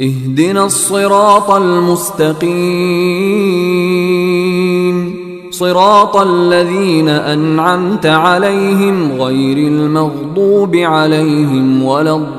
اهدنا الصراط المستقيم. صراط الذين أنعمت عليهم غير المغضوب عليهم ولا الضالين.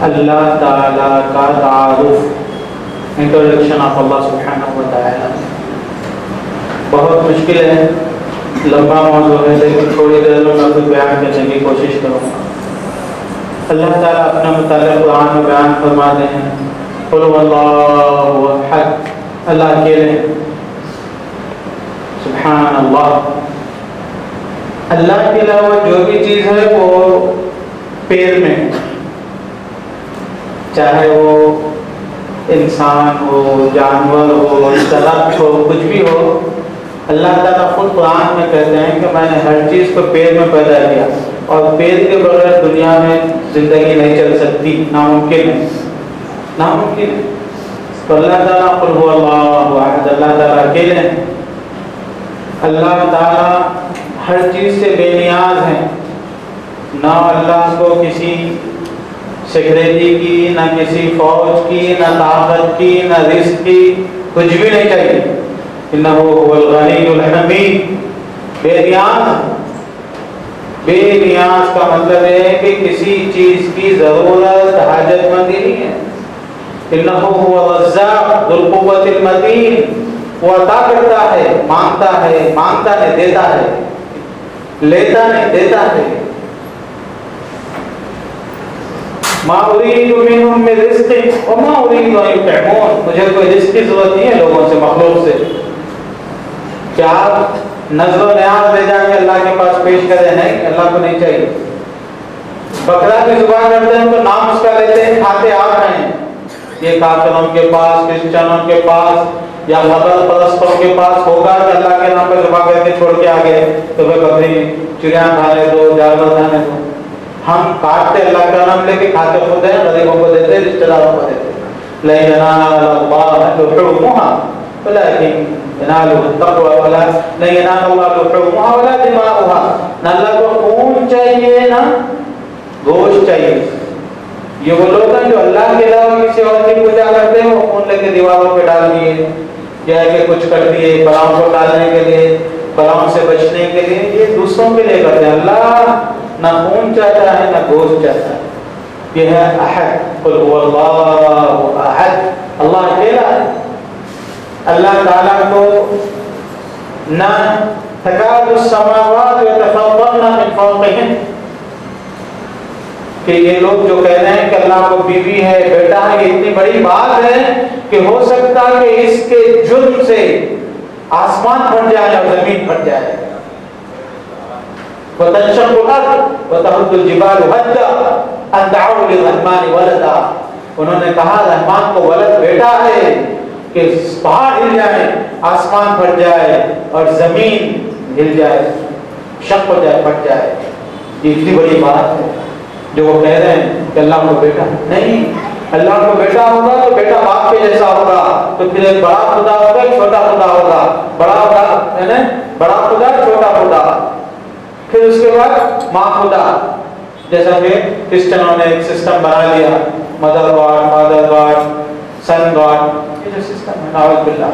اللہ تعالیٰ کا تعارف انٹروڈکشن آف اللہ سبحانہ و تعالیٰ بہت مشکل ہے، لمبا موضوع ہے، لیکن تھوڑی دیر میں میں کچھ بیان کرنے کی کوشش کروں گا۔ اللہ تعالیٰ اپنا متعلق قرآن میں بیان فرماتے ہیں۔ قل هو اللہ احد۔ اللہ اکیلے سبحان اللہ۔ اللہ کے علاوہ جو بھی چیز ہے وہ پیر میں ہے۔ چاہے وہ انسان ہو، جانور ہو درخت ہو، کچھ بھی ہو، اللہ تعالیٰ خود قرآن میں کہتے ہیں کہ میں نے ہر چیز کو پیر میں پیدا کیا اور پیر کے بغیر دنیا میں زندگی نہیں چل سکتی، ناممکن ہے ناممکن ہے۔ تو اللہ تعالیٰ قل اللہ واحد، اللہ تعالیٰ اکیلے ہیں۔ اللہ تعالیٰ ہر چیز سے بے نیاز ہیں۔ نہ اللہ کو کسی سیکرٹری کی، نہ کسی فوج کی، نہ طاقت کی، نہ رزق کی، کچھ بھی نہیں چاہیے۔ انہو هو الغنی الحمید۔ بے نیاز۔ بے نیاز کا مطلب ہے کہ کسی چیز کی ضرورت، حاجت مندی نہیں ہے۔ انہو هو الرزاق، ذو القوت المتین۔ وہ عطا کرتا ہے، مانگتا ہے مانگتا ہے، دیتا ہے۔ لیتا نہیں، دیتا ہے۔ ما اريد منهم من رزق وما اريد ان يطعمون. مجھے کوئی رزق کی ضرورت نہیں ہے لوگوں سے، مخلوق سے۔ کیا آپ نظر و نیاز لے جا کے اللہ کے پاس پیش کریں؟ نہیں، اللہ کو نہیں چاہیے۔ بکرا کی زبان کرتے ہیں تو نام اس کا لیتے ہیں، کھاتے آپ ہیں۔ یہ کافروں کے پاس کرسچنوں کے پاس یا مدر پرستوں کے پاس ہوگا کہ اللہ کے نام پہ ذبح کر کے چھوڑ کے آگے تو پھر بکری چڑیاں کھانے دو، جانور کھانے دو۔ ہم کاٹتے اللہ کا نام لے کے کھاتے خود ہیں، غریبوں کو دیتے، رشتہ داروں کو دیتے۔ لن ينال الله لحومها ولكن يناله التقوى ولا لن ينال الله لحومها ولا دماؤها نہ اللہ کو خون چاہیے، نہ گوشت چاہیے۔ یہ وہ لوگ ہیں جو اللہ کے علاوہ کسی اور کی پوجا کرتے ہیں، وہ خون لے کے دیواروں پہ ڈال دیے۔ یا کہ کچھ کر دیے بلاؤں کو ڈالنے کے لیے، بلاؤں سے بچنے کے لیے، یہ دوسروں کے لیے کرتے ہیں۔ اللہ نہ خون چاہتا ہے، نہ گوشت چاہتا ہے۔ یہ ہے احد۔ قل هو اللہ احد۔ اللہ اکیلا ہے۔ اللہ تعالیٰ کو نہ تکاد السماوات یتفضلن من فوقہن کہ یہ لوگ جو کہہ رہے ہیں کہ اللہ کو بیوی ہے، بیٹا ہے، یہ اتنی بڑی بات ہے کہ ہو سکتا ہے کہ اس کے جرم سے آسمان پھٹ جائے اور زمین پھٹ جائے۔ وتنشق الارض وتهد الجبال هدا ان دعوا للرحمن ولدا انہوں نے کہا، رحمان کو ولد بیٹا ہے کہ پہاڑ ہل جائے، آسمان پھٹ جائے اور زمین ہل جائے، شق ہو جائے، پھٹ جائے۔ یہ اتنی بڑی بات ہے جو وہ کہہ رہے ہیں کہ اللہ کو بیٹا نہیں، اللہ کو بیٹا ہوگا تو بیٹا باپ کے جیسا ہوگا۔ تو پھر ایک بڑا خدا ہوگا، ایک چھوٹا خدا ہوگا۔ بڑا خدا بڑا خدا، چھوٹا خدا۔ پھر اس کے بعد ماں خدا، جیسا کہ کرسچنوں نے ایک سسٹم بنا لیا mother god father god son god یہ جو سسٹم ہے ناول باللہ۔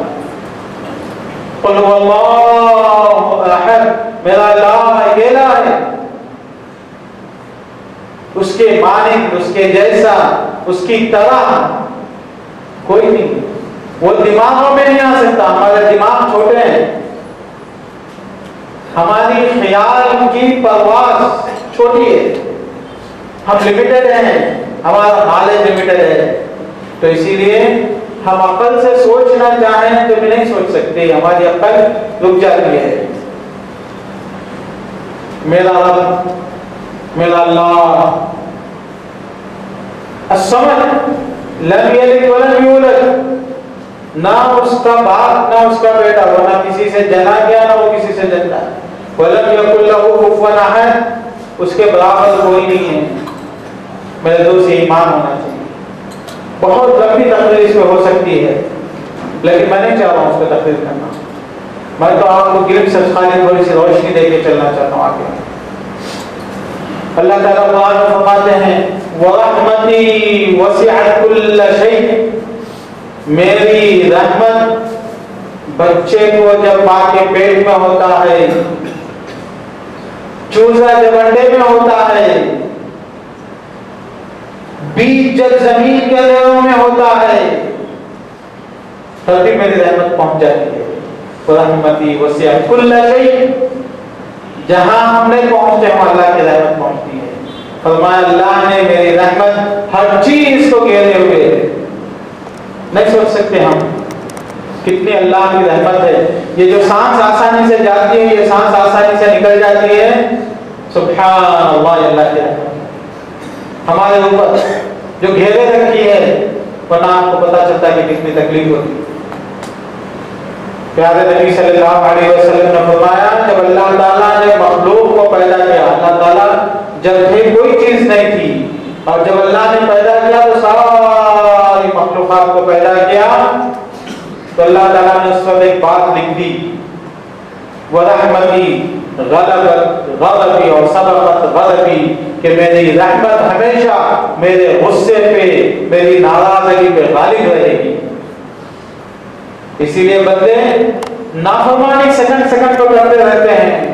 قل هو اللہ احد، میرا اللہ اکیلا ہے۔ اس کے مانند اس کے جیسا، اس کی طرح کوئی نہیں۔ وہ دماغوں میں نہیں آ سکتا، ہمارے دماغ چھوٹے ہیں۔ ہماری خیال کی پرواز چھوٹی ہے ہم لمیٹڈ ہیں، ہمارا نالج لمیٹڈ ہے۔ تو اسی لیے ہم عقل سے سوچنا چاہیں تو بھی نہیں سوچ سکتے، ہماری عقل رک جاتی ہے۔ میرا رب، میرا اللہ السمد لم یلد ولم یولد۔ نہ اس کا باپ، نہ اس کا بیٹا وہ نہ کسی سے جنا گیا، نہ وہ کسی سے جنا ولم یکن له کفوا احد اس کے برابر کوئی نہیں ہے۔ میرے دوست یہ ایمان ہونا چاہیے۔ بہت لمبی تقریر اس میں ہو سکتی ہے، لیکن میں نہیں چاہ رہا ہوں اس پہ تقریر کرنا۔ میں تو آپ کو گرفت سے خالی تھوڑی سی روشنی دے کے چلنا چاہتا ہوں آگے۔ اللہ تعالیٰ قرآن میں فرماتے ہیں، وَرَحْمَتِي وَسِعَتْ كُلَّ شَيْءٍ۔ میری رحمت بچے کو جب ماں کے پیٹ میں ہوتا ہے چوزا جب انڈے میں ہوتا ہے، بیج جب زمین کے لیروں میں ہوتا ہے تبھی میری رحمت پہنچ جاتی ہے رحمتی وسیع کل شیء، جہاں ہم نے پہنچے ہوں اللہ کی رحمت پہنچتی ہے۔ فرمایا، اللہ نے میری رحمت ہر چیز کو گھیرے ہوئے نہیں سوچ سکتے ہم۔ کتنی اللہ کی رحمت ہے۔ یہ جو سانس آسانی سے جاتی ہے، یہ سانس آسانی سے نکل جاتی ہے۔ سبحان اللہ اللہ کی رحمت ہمارے اوپر جو گھیرے رکھی ہے، ورنہ آپ کو پتا چلتا ہے کہ کتنی تکلیف ہوتی ہے۔ پیارے نبی صلی اللہ علیہ وسلم نے فرمایا، جب اللہ تعالیٰ نے مخلوق کو پیدا کیا، اللہ تعالیٰ جب بھی کوئی چیز نہیں تھی، اور جب اللہ نے پیدا کیا تو ساری مخلوقات کو پیدا کیا تو اللہ تعالیٰ نے اس وقت ایک بات لکھ دی وَرَحْمَتِي غَلَبَتْ، غَلَبِي اور سبقت غَلَبِي کہ میری رحمت ہمیشہ میرے غصے پہ، میری ناراضگی پہ غالب رہے گی۔ اسی لیے بندے نافرمانی سیکنڈ سیکنڈ کو کرتے رہتے ہیں۔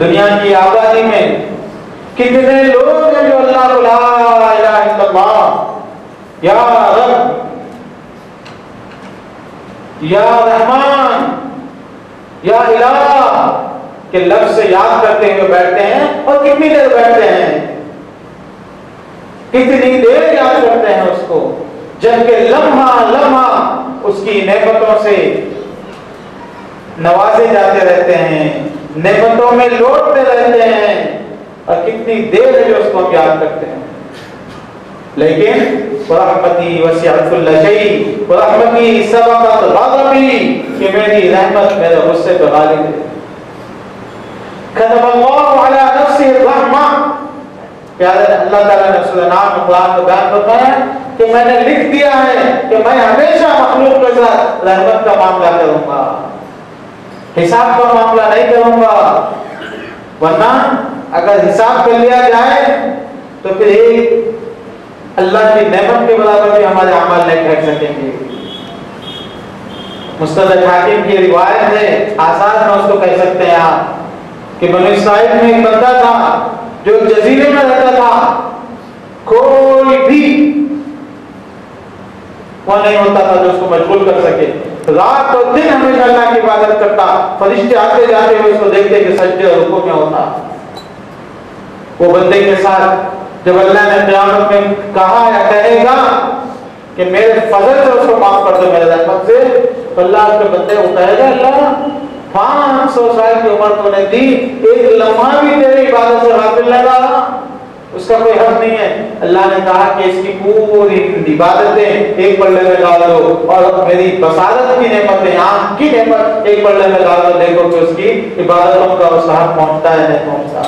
دنیا کی آبادی میں کتنے لوگ ہیں جو اللہ کو لا الہ الا اللہ، یا رب یا رحمان، یا الہ کے لفظ سے یاد کرتے ہوئے بیٹھتے ہیں، اور کتنی دیر بیٹھتے ہیں؟ کتنی دیر یاد کرتے ہیں اس کو؟ جبکہ لمحہ لمحہ اس کی نعمتوں سے نوازے جاتے رہتے ہیں، نعمتوں میں لوٹتے رہتے ہیں، اور کتنی دیر ہے جو اس کو ہم یاد کرتے ہیں؟ لیکن رحمتی وسیعت کل شیء رحمتی سبقت غضبی، کہ میری رحمت میرے غصے پہ غالب ہے۔ كتب الله على نفسه الرحمة پیارے اللہ تعالیٰ نے رسول نام قرآن میں بیان فرمایا کہ میں نے لکھ دیا ہے کہ میں ہمیشہ مخلوق کے ساتھ رحمت کا معاملہ کروں گا۔ حساب کا معاملہ نہیں کروں گا۔ ورنہ اگر حساب کر لیا جائے تو پھر ایک اللہ کی نعمت کے برابر بھی ہمارے عمل نہیں کر سکیں گے۔ مستدر حاکم کی روایت ہے آسان میں اس کو کہہ سکتے ہیں آپ کہ بنو اسرائیل میں ایک بندہ تھا جو جزیرے میں رہتا تھا۔ کوئی بھی وہ نہیں ہوتا تھا جو اس کو مشغول کر سکے۔ رات اور دن ہمیشہ اللہ کی عبادت کرتا، فرشتے آتے جاتے ہوئے اس کو دیکھتے کہ سجدے اور رکوع میں ہوتا۔ وہ بندے کے ساتھ جب اللہ نے قیامت میں کہا یا کہے گا کہ میرے فضل سے اس کو معاف کر دو میرے رحمت سے، تو اللہ کے بندے کو گا، اللہ، پانچ سو سال کی عمر تو نے دی، ایک لمحہ بھی تیری عبادت سے غافل نہ رہا۔ اس کا کوئی حق نہیں ہے۔ اللہ نے کہا کہ اس کی پوری عبادتیں ایک پلڑے میں ڈال دو اور میری بصارت کی نعمتیں، آنکھ کی نعمت ایک پلڑے میں ڈال دو۔ دیکھو کہ اس کی عبادتوں کا اس حق پہنچتا ہے نہیں پہنچتا۔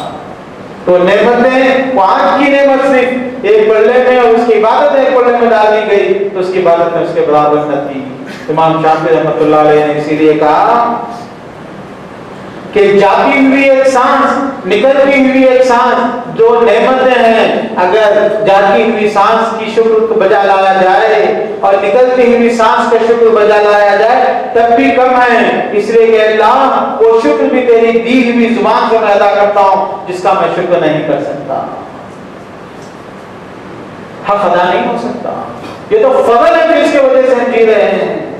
تو نعمتیں وہ کی نعمت صرف ایک پلڑے میں اور اس کی عبادت ایک پلڑے میں ڈال دی گئی تو اس کی عبادت میں اس کے برابر نہ تھی۔ امام شافی رحمۃ اللہ علیہ نے اسی لیے کہا کہ جاتی ہوئی ایک سانس، نکلتی ہوئی ایک سانس، جو نعمتیں ہیں، اگر جاتی ہوئی سانس کی شکر کو بجا لایا جائے اور نکلتی ہوئی سانس کا شکر بجا لایا جائے، تب بھی کم ہے اس لیے کہ اللہ وہ شکر بھی تیری دی ہوئی زبان سے میں ادا کرتا ہوں، جس کا میں شکر نہیں کر سکتا۔ حق ادا نہیں ہو سکتا۔ یہ تو فضل ہے جس کی وجہ سے ہم جی رہے ہیں۔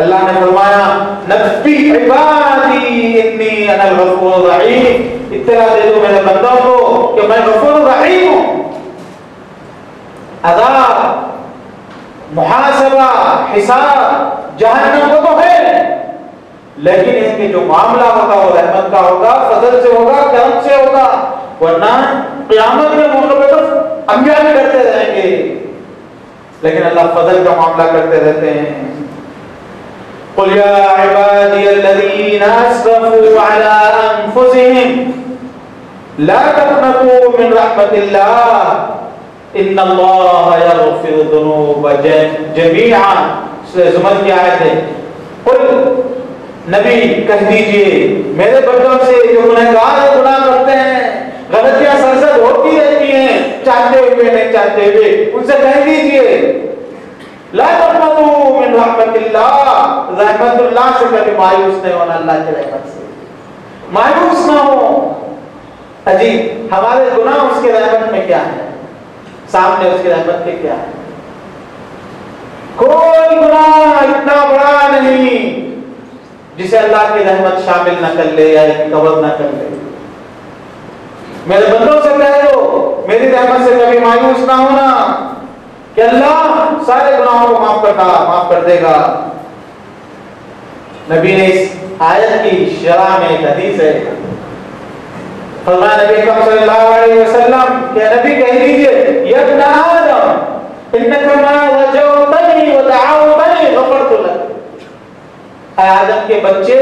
اللہ نے فرمایا نبی عبادی انی انا الغفور الرحیم. اطلاع دے دو میرے بندوں کو کہ میں غفور الرحیم ہوں. عذاب، محاسبہ، حساب جہنم کو تو ہے. لیکن ان کے جو معاملہ ہوگا وہ رحمت کا ہوگا، فضل سے ہوگا، کرم سے ہوگا. ورنہ قیامت کے موقع پہ تو انبیاء بھی کرتے رہیں گے. لیکن اللہ فضل کا معاملہ کرتے رہتے ہیں. قل يا عبادي الذين اسرفوا على انفسهم لا تقنطوا من رحمة الله ان اللہ یغفر الذنوب جميعا سورہ زمر کی آیت ہے۔ قل نبی، کہہ دیجیے، میرے بندوں سے جو گنہگار گناہ کرتے ہیں، غلطیاں سرزد ہوتی رہتی ہیں، چاہتے ہوئے، نہیں چاہتے ہوئے، ان سے کہہ دیجیے۔ لا تقنطوا من رحمت اللہ. رحمت اللہ سے کبھی مایوس نہیں ہونا، اللہ کی رحمت سے۔ مایوس نہ ہو۔ عجیب، ہمارے گناہ اس کے رحمت میں کیا ہے سامنے اس کی رحمت کے کیا ہے کوئی گناہ اتنا بڑا نہیں جسے اللہ کی رحمت شامل نہ کر لے یا کور نہ کر لے۔ میرے بندوں سے کہہ دو، میری رحمت سے کبھی مایوس نہ ہونا۔ کہ اللہ سارے گناہوں کو معاف کرتا، معاف کر دے گا۔ نبی نے اس آیت کی شرح میں ایک حدیث ہے۔ فرمایا نبی اکرم صلی اللہ علیہ وسلم کہ نبی کہہ دیجیے، یا ابن آدم انکا ما رجوتنی و غفرت لك اے آدم کے بچے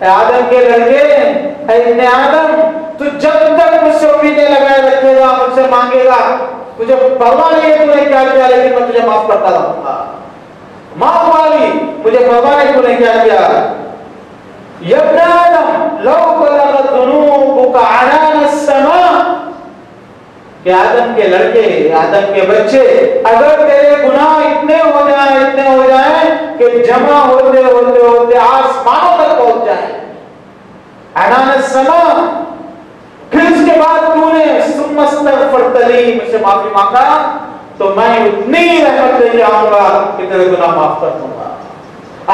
آدم کے لڑکے اے ابن آدم، تو جب تک مجھ سے امیدیں لگائے رکھے گا، مجھ سے مانگے گا، مجھے پرواہ نہیں ہے تو نے کیا کیا، لیکن میں تجھے معاف کرتا رہوں گا۔ معاف والی، مجھے پرواہ نہیں، تو نے کیا۔ کیا ابن آدم، لو بلغت ذنوبك عنان السماء۔ کہ آدم کے لڑکے، آدم کے بچے، اگر تیرے گناہ اتنے ہو جائیں، اتنے ہو جائیں کہ جمع ہوتے ہوتے ہوتے آسمانوں تک پہنچ جائیں عنان السماء پھر اس کے بعد تو نے ثم استغفرت مجھ سے معافی مانگا، تو میں اتنی رحمت لے کے آؤں گا کہ تیرے گناہ معاف کر دوں گا۔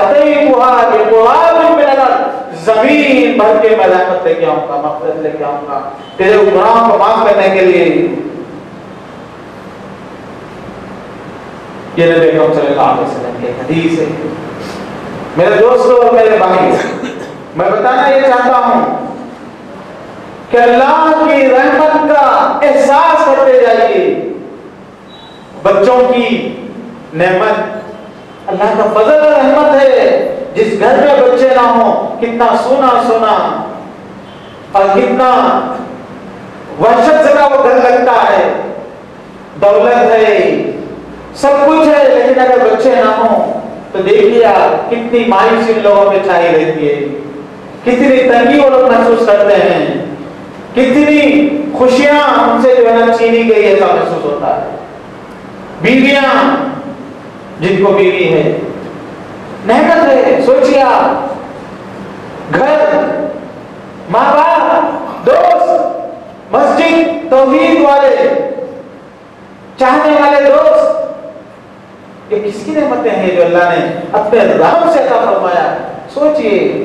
اتیتها بقراب من الارض زمین بھر کے میں رحمت لے کے آؤں گا، مغفرت لے کے آؤں گا۔ تیرے گناہوں کو معاف کرنے کے لیے یہ نبی اکرم صلی اللہ علیہ وسلم کی حدیث ہے۔ میرے دوستو اور میرے بھائی، میں بتانا یہ چاہتا ہوں کہ اللہ کی رحمت کا احساس کرتے جائیے۔ بچوں کی نعمت، اللہ کا فضل رحمت ہے۔ جس گھر میں بچے نہ ہوں، کتنا سونا سونا، اور کتنا وحشت زدہ وہ گھر لگتا ہے۔ دولت ہے سب کچھ ہے، لیکن اگر بچے نہ ہوں، تو دیکھیے آپ کتنی مایوسی ان لوگوں میں چھائی رہتی ہے۔ کتنی تنگی وہ لوگ محسوس کرتے ہیں۔ کتنی خوشیاں ان سے جو ہے نا چھینی گئی ایسا محسوس ہوتا ہے۔ بیویاں، جن کو بیوی ہے نعمت ہے، سوچیے آپ۔ گھر، ماں باپ، دوست، مسجد، توحید والے، چاہنے والے دوست یہ کس کی نعمتیں ہیں جو اللہ نے اپنے رحم سے عطا فرمایا۔ سوچئے۔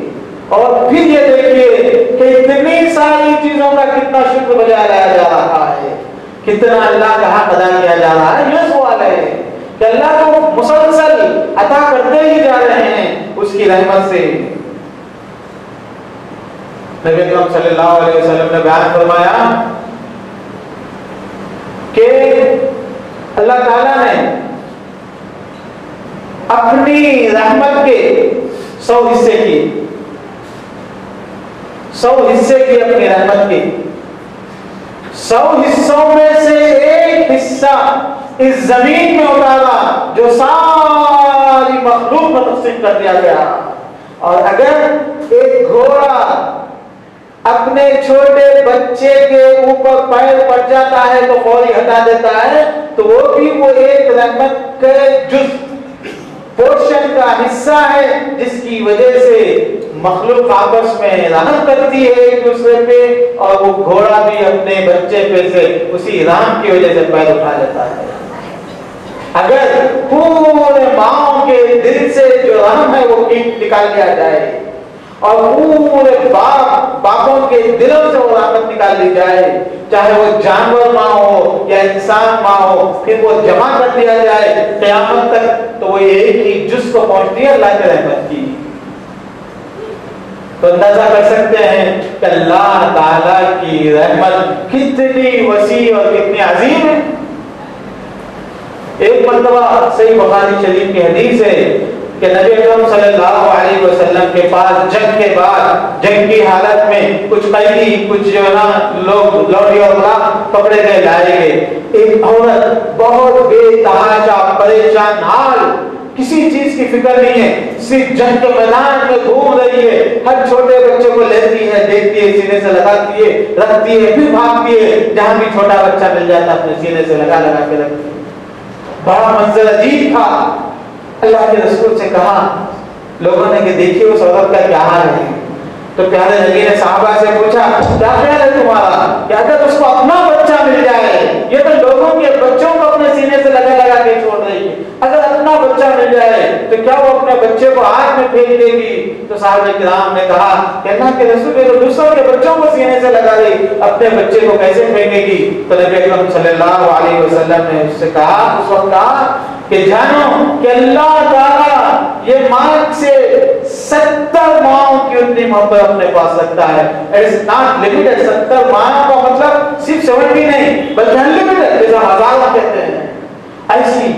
اور پھر یہ دیکھیے کہ اتنی ساری چیزوں کا کتنا شکر بجا لایا جا رہا ہے۔ کتنا اللہ کا حق ادا کیا جا رہا ہے۔ یہ سوال ہے کہ اللہ کو مسلسل عطا کرتے ہی جا رہے ہیں اس کی رحمت سے۔ نبی اکرم صلی اللہ علیہ وسلم نے بیان فرمایا کہ اللہ تعالیٰ نے اپنی رحمت کے سو حصے کی۔ سو حصے کی اپنی رحمت کی۔ سو حصوں میں سے ایک حصہ اس زمین میں اتارا جو ساری مخلوق کو تقسیم کر دیا گیا۔ اور اگر ایک گھوڑا اپنے چھوٹے بچے کے اوپر پیر پڑ جاتا ہے تو فوری ہٹا دیتا ہے، تو وہ بھی وہ ایک رحمت کے جز پورشن کا حصہ ہے جس کی وجہ سے مخلوق آپس میں رحم کرتی ہے ایک دوسرے پہ اور وہ گھوڑا بھی اپنے بچے پہ سے اسی رحم کی وجہ سے پیر اٹھا لیتا ہے۔ اگر پورے ماؤں کے دل سے جو رحم ہے وہ نکال لیا جائے اور پورے باپ باپوں کے دلوں سے وہ رحمت نکال لی جائے۔ چاہے وہ جانور ماں ہو یا انسان ماں ہو، پھر وہ جمع کر دیا جائے۔ قیامت تک تو وہ ایک ہی جس کو پہنچتی ہے اللہ کے رحمت کی۔ تو اندازہ کر سکتے ہیں کہ اللہ تعالیٰ کی رحمت کتنی وسیع اور کتنی عظیم ہے۔ ایک مرتبہ صحیح بخاری شریف کی حدیث ہے کہ نبی اکرم صلی اللہ علیہ وسلم کے پاس جنگ کے بعد، جنگ کی حالت میں کچھ قیدی، کچھ جو نا، لوگ لوٹی اور غلام پکڑے گئے، لائے گئے۔ ایک عورت بہت بے تحاشا، پریشان حال، کسی چیز کی فکر نہیں ہے، صرف جنگ کے میدان میں گھوم رہی ہے۔ ہر چھوٹے بچے کو لیتی ہے، دیکھتی ہے، سینے سے لگاتی ہے، رکھتی ہے، پھر بھاگتی ہے۔ جہاں بھی چھوٹا بچہ مل جاتا اپنے سینے سے لگا لگا کے رکھتی ہے۔ بڑا منظر عجیب تھا۔ اللہ کے رسول سے کہا، لوگوں نے کہ دیکھیے اس عورت کا کیا حال ہے؟ تو پیارے نبی نے صحابہ سے پوچھا، کیا خیال ہے تمہارا؟ کہ اگر اس کو اپنا بچہ مل جائے؟ یہ تو لوگوں کے بچوں کو اپنے سینے سے لگا لگا کے چھوڑ رہی ہے اگر اپنا بچہ مل جائے، تو کیا وہ اپنے بچے کو آگ میں پھینک دے گی؟ تو صاحب کرام نے کہا کہ اللہ کے رسول تو دوسروں کے بچوں کو سینے سے لگا رہی اپنے بچے کو کیسے پھینکے گی؟ تو نبی اکرم صلی اللہ علیہ وسلم نے اس سے کہا، اس وقت کہا کہ جانو کہ اللہ تعالیٰ یہ ماں سے ستر ماؤں کی اتنی محبت اپنے پاس رکھتا ہے۔ اٹ از ناٹ لمیٹڈ ستر ماؤں کا مطلب صرف سیونٹی نہیں، بلکہ انلمیٹڈ جیسا ہزار کہتے ہیں۔ ایسی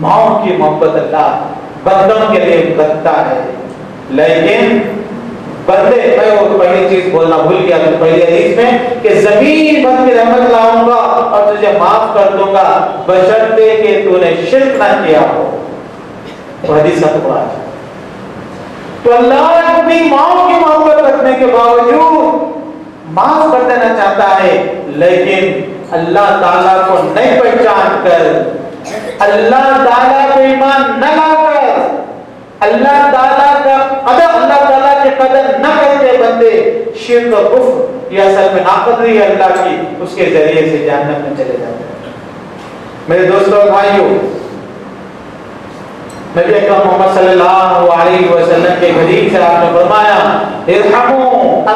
ماؤں کی محبت اللہ بندوں کے لیے رکھتا ہے۔ لیکن بندے میں وہ پہلی چیز بولنا بھول گیا، تو پہلی حدیث میں کہ زمین بن کی رحمت لاؤں گا اور تجھے معاف کر دوں گا، بشرطے کہ تو نے شرک نہ کیا ہو۔ وہ حدیث کا ٹکڑا ہے تو اللہ اپنی ماں کی محبت رکھنے کے باوجود معاف کر دینا چاہتا ہے، لیکن اللہ تعالیٰ کو نہیں پہچان کر، اللہ تعالیٰ کو ایمان نہ لا کر، اللہ تعالیٰ کا قدر اللہ تعالیٰ کے قدر نہ کرتے بندے، شرک و کفر، یہ اصل میں ناقدری ہے اللہ کی، اس کے ذریعے سے جہنم میں چلے جاتے ہیں۔ میرے دوستوں اور بھائیوں نبی اکرم محمد صلی اللہ علیہ وسلم کے حدیث سے آپ نے فرمایا ارحموا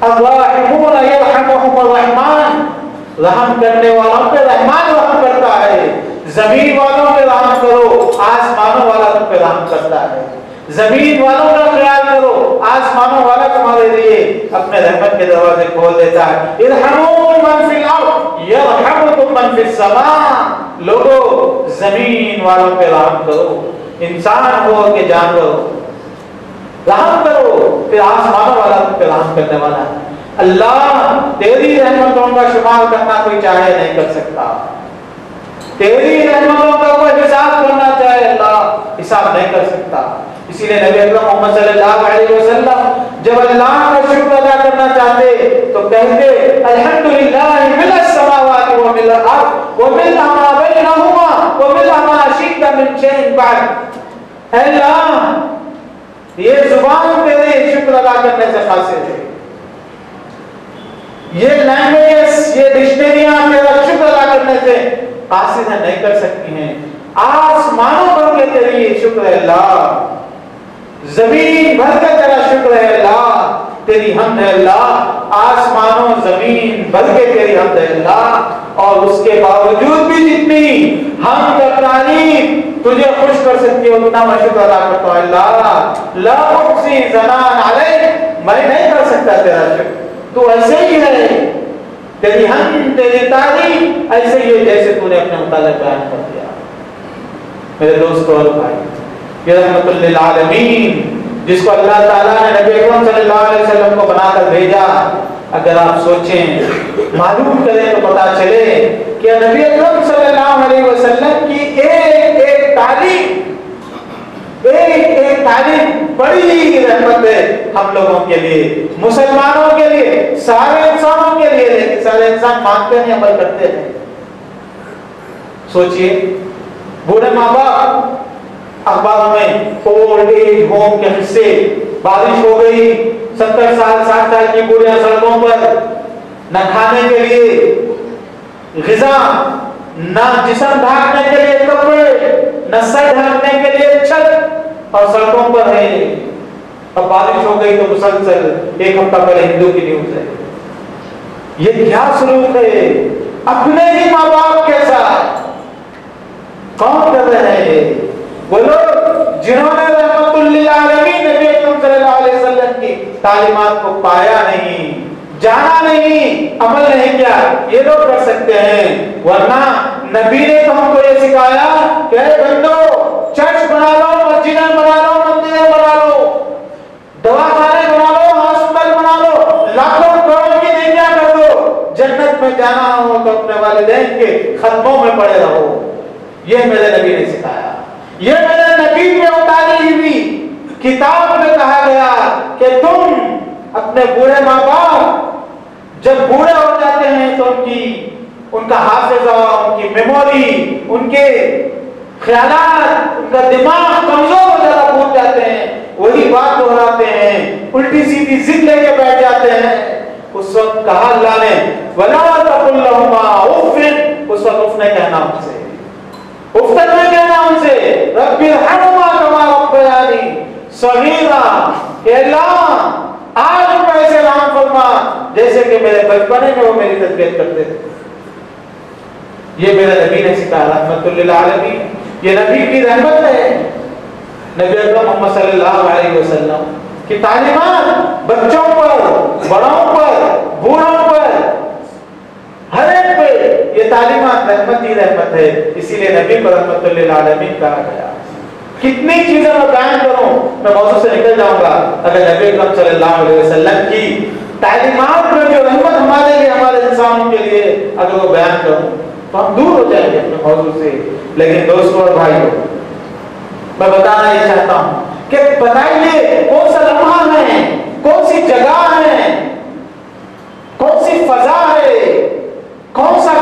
الراحمون يرحمهم الرحمن۔ رحم کرنے والوں پہ رحمان رحم کرتا ہے، زمین والوں پہ رحم کرو، آسمانوں والا تم پہ رحم کرتا ہے۔ زمین والوں کا کرو آسمانوں والا تمہارے لیے اپنے رحمت کے دروازے کھول دیتا ہے۔ ارحموا من فی الارض، یرحمکم من فی السماء۔ لوگو، زمین والوں پہ رحم کرو، انسان ہو کہ جانور ہو رحم کرو، پھر آسمانوں والا تم پہ رحم کرنے والا ہے۔ اللہ تیری رحمتوں کا شمار کرنا کوئی چاہے نہیں کر سکتا۔ تیری رحمتوں کا کوئی حساب کرنا چاہے اللہ، حساب نہیں کر سکتا۔ اسی لیے نبی اکرم محمد صلی اللہ علیہ وسلم جب اللہ کا شکر ادا کرنا چاہتے تو کہتے، الحمدللہ مل السماوات و مل الارض و مل ما بینہما و مل ما شئت من شیء بعد. اے اللہ، یہ زبان تیرے شکر ادا کرنے سے خاصے ہے۔ یہ لینگویج یہ ڈکشنریاں تیرا شکر ادا کرنے سے قاصد نہیں کر سکتی ہیں۔ آسمانوں پر کے تیری شکر اللہ۔ زمین بھر کے تیرا شکر ہے اللہ، تیری حمد ہے اللہ۔ آسمانوں زمین بھر کے تیری حمد ہے اللہ۔ اور اس کے باوجود بھی جتنی ہم کا تجھے خوش کر سکتی ہے، اتنا میں شکر ادا کرتا ہوں اللہ۔ لا احصی زنان علیہ میں نہیں کر سکتا تیرا شکر۔ تو ایسے ہی ہے۔ تیری ہم تیری تعلیم ایسے ہی ہے جیسے تو نے اپنے متعلق بیان کر دیا۔ میرے دوستو اور بھائی رحمت للعالمین، جس کو اللہ تعالیٰ نے نبی اکرم صلی اللہ علیہ وسلم کو بنا کر بھیجا، اگر آپ سوچیں، معلوم کریں تو پتا چلے کہ نبی اکرم صلی اللہ علیہ وسلم کی ایک ایک تعلیم، ایک ایک تعلیم بڑی رحمت ہے ہم لوگوں کے لیے، مسلمانوں کے لیے، سارے انسانوں کے لیے، لیکن سارے انسان مانتے ہیں، عمل کرتے ہیں۔ سوچئے، بوڑھے ماں باپ اخبار میں اولڈ ایج ہوم کے حصے۔ بارش ہو گئی، ستر سال، ساٹھ سال کی بوڑھیاں سڑکوں پر۔ نہ کھانے کے لیے غذا، نہ جسم ڈھانکنے کے لیے کپڑے، نہ سر ڈھانکنے کے لیے چھت اور سڑکوں پر ہے۔ اب بارش ہو گئی تو مسلسل ایک ہفتہ پہلے ہندو کی نیوز ہے۔ یہ کیا سلوک ہے؟ اپنے ہی ماں باپ کے ساتھ۔ کون کر رہے ہیں؟ وہ لوگ جنہوں نے رحمت للعالمین نبی اکرم صلی اللہ علیہ وسلم کی تعلیمات کو پایا نہیں، جانا نہیں، عمل نہیں کیا، یہ لوگ کر سکتے ہیں۔ ورنہ نبی نے تو ہم کو یہ سکھایا کہ اے بندو، چرچ بنا لو، مسجدیں بنا لو، مندریں بنا لو، دواخانے بنا لو، ہاسپٹل بنا لو، لاکھوں کروڑ کی نیکیاں کر دو۔ جنت میں جانا ہو تو اپنے والدین کے خدموں میں پڑے رہو۔ یہ میرے نبی نے سکھایا۔ یہ میرے نبی میں اتاری ہوئی کتاب میں کہا گیا کہ تم اپنے بوڑھے ماں باپ جب بوڑھے ہو جاتے ہیں تو ان کی ان کا حافظہ، ان کی میموری ان کے خیالات، ان کا دماغ کمزور ہو جاتا بھول جاتے ہیں، وہی بات دہراتے ہیں، الٹی سیدھی ضد لے کے بیٹھ جاتے ہیں۔ اس وقت کہا اللہ نے، ولا تقل لهما اف۔ اس وقت اف نے کہنا ان سے۔ اف تک میں کہنا ان سے رب ارحمهما كما ربياني صغيرا کہ اللہ آج ان کو ایسے رحم فرما جیسے کہ میرے بچپنے میں وہ میری تربیت کرتے تھے یہ میرے نبی نے سکھا رحمت للعالمین یہ نبی کی رحمت ہے نبی اکرم محمد صلی اللہ علیہ وسلم کی تعلیمات بچوں پر بڑوں پر بوڑھوں پر ہر ایک پہ یہ تعلیمات رحمت ہی رحمت ہے، اسی لیے نبی کو رحمت اللہ للعالمین کہا گیا۔ کتنی چیزیں میں بیان کروں، میں موضوع سے نکل جاؤں گا۔ اگر نبی اکرم صلی اللہ علیہ وسلم کی تعلیمات میں جو رحمت ہمارے لیے، ہمارے انسانوں کے لیے اگر وہ بیان کروں، تو ہم دور ہو جائیں گے اپنے موضوع سے۔ لیکن دوستوں اور بھائیوں، میں بتانا یہ چاہتا ہوں کہ بتائیے، کون سا لمحہ ہے؟ کون سی جگہ ہے؟ کون سی فضا ہے؟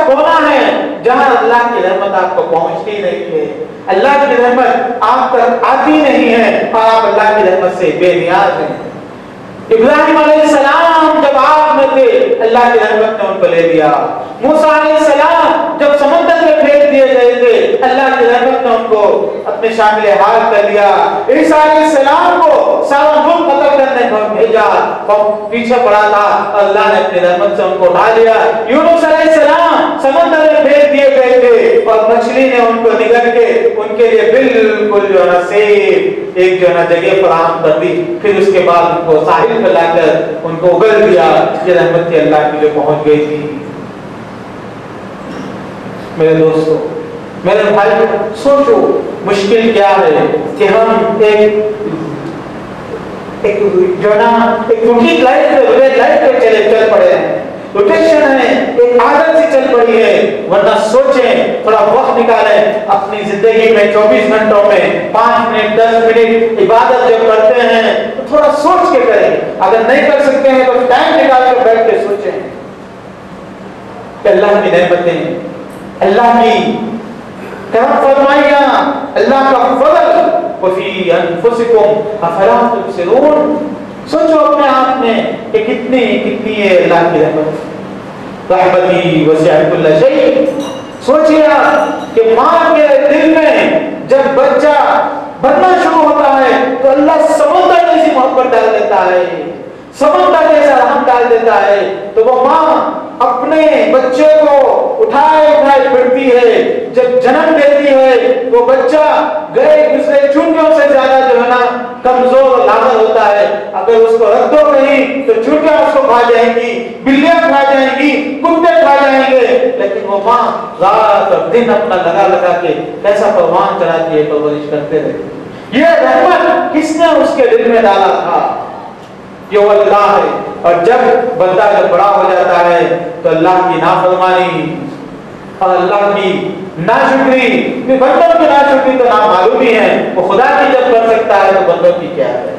کونا ہے جہاں اللہ کی رحمت آپ کو پہنچتی رہی ہے۔ اللہ کی رحمت آپ تک آتی نہیں ہے۔ اور آپ اللہ کی رحمت سے بے نیاز ہیں۔ ابراہیم علیہ السلام جب آپ میں تھے، اللہ کی رحمت نے ان کو لے لیا۔ موسیٰ علیہ السلام جب سمندر میں پھینک دیے گئے تھے اللہ کی رحمت نے ان کو اپنے شامل حال کر لیا۔ عیسیٰ علیہ السلام کو سارا ملک قتل کرنے کو بھیجا۔ وہ پیچھے پڑا تھا۔ اللہ نے اپنی رحمت سے ان کو اٹھا لیا۔ یونس علیہ السلام سمندر میں پھینک دیے گئے تھے اور مچھلی نے ان کو نگل کے ان کے لیے بالکل جو ہے نا سیف ایک جو ہے نا جگہ فراہم کر دی۔ پھر اس کے بعد ان کو ساحل پہ لا کر ان کو اگل دیا۔ یہ رحمت تھی اللہ کی جو پہنچ گئی تھی۔ میرے دوستو میرے بھائی، سوچو، مشکل کیا ہے کہ ہم ایک ایک جو نا، ایک روٹین لائف پہ روٹین لائف پہ چلے چل پڑے ہیں۔ روٹیشن ہے، ایک عادت سے چل پڑی ہے۔ ورنہ سوچیں، تھوڑا وقت نکالیں۔ اپنی زندگی میں چوبیس گھنٹوں میں پانچ منٹ، دس منٹ عبادت جب کرتے ہیں، تو تھوڑا سوچ کے کریں۔ اگر نہیں کر سکتے ہیں، تو ٹائم نکال کر بیٹھ کے سوچیں۔ کہ اللہ کی نعمتیں، اللہ کی کرم فرمائیاں اللہ کا فضل، وفی انفسکم، افلا تبصرون؟ سوچو اپنے آپ میں کہ کتنی کتنی ہے اللہ کی رحمت رحمتی وسعت کل شیء۔ سوچئے آپ کہ ماں کے دل میں جب بچہ بننا شروع ہوتا ہے، تو اللہ سمندر جیسی محبت ڈال دیتا ہے۔ سمندر جیسا رحم ڈال دیتا ہے۔ تو وہ ماں اپنے بچے کو اٹھائے اٹھائے پھرتی جنم دیتی ہے، وہ بچہ گئے گزرے چونٹیوں سے زیادہ جو ہے نا کمزور لاغر ہوتا ہے۔ اگر اس کو رکھ دو کہیں تو چونٹیاں اس کو کھا جائیں گی، بلیاں کھا جائیں گی، کتے کھا جائیں گے۔ لیکن وہ ماں رات اور دن اپنا لگا لگا کے کیسا پروان چڑھاتی ہے پرورش کرتے رہے یہ رحمت کس نے اس کے دل میں ڈالا تھا؟ یہ وہ اللہ ہے۔ اور جب بندہ جب بڑا ہو جاتا ہے تو اللہ کی نافرمانی اور اللہ کی ناشکری بندوں کی ناشکری تو نام معلوم ہی ہے، وہ خدا کی جب کر سکتا ہے تو بندوں کی کیا ہے؟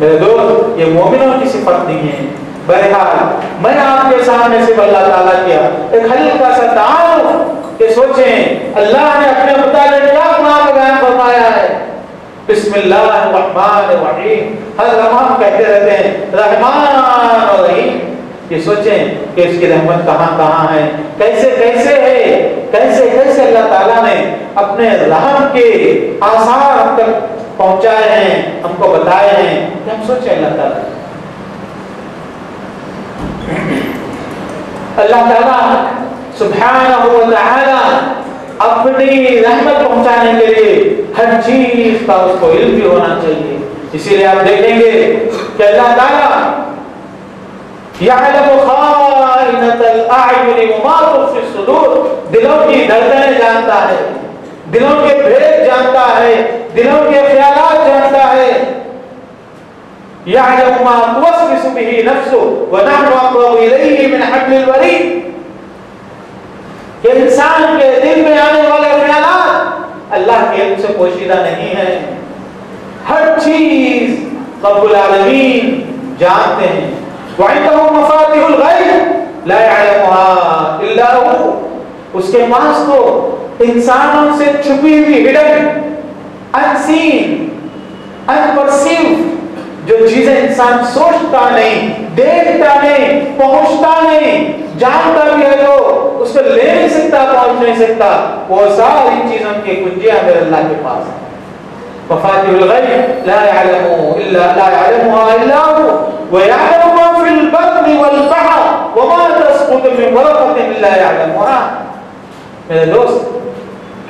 میرے دوست، یہ مومنوں کی صفت نہیں ہے۔ بہرحال، میں آپ کے سامنے صرف اللہ تعالیٰ کیا۔ ایک ہلکا سا تعارف کہ سوچیں، اللہ نے اپنے متعلق کیا قرآن بیان فرمایا ہے۔ بسم اللہ الرحمن الرحیم۔ ہر رحمان کہتے رہتے ہیں، رحمان اور رحیم یہ سوچیں کہ اس کی رحمت کہاں کہاں ہے۔ کیسے کیسے ہے؟ کیسے کیسے اللہ تعالیٰ نے اپنے رحم کے آثار ہم تک پہنچائے ہیں، ہم کو بتائے ہیں۔ کہ ہم سوچیں اللہ تعالیٰ۔ اللہ تعالیٰ سبحانہ و تعالی اپنی رحمت پہنچانے کے لیے ہر چیز کا اس کو علم بھی ہونا چاہیے۔ اسی لیے آپ دیکھیں گے کہ اللہ تعالیٰ یعلم خائنت الاعین وما تخفی الصدور؟ دلوں کی دردیں جانتا ہے، دلوں کے بھید جانتا ہے، دلوں کے خیالات جانتا ہے۔ يعلم ما توسوس به نفسه ونحن اقرب اليه من حبل الوريد۔ کہ انسان کے دل میں آنے والے خیالات اللہ کے علم سے پوشیدہ نہیں ہے ہر چیز رب العالمین جانتے ہیں۔ وعنده مفاتيح الغیب لا يعلمها الا هو۔ اس کے پاس تو انسانوں سے چھپی ہوئی ہڈن unseen unperceived جو چیزیں انسان سوچتا نہیں، دیکھتا نہیں، پہنچتا نہیں، جانتا بھی ہے جو اس کو لے نہیں سکتا، پہنچ نہیں سکتا۔ وہ ساری چیزوں کی کنجیاں میرے اللہ کے پاس ہیں۔ وفاتح الغيب لا يعلمه إلا لا يعلمها إلا هو. ويعلم ما في البر والبحر وما تسقط من ورقة إلا يعلمها. من دوست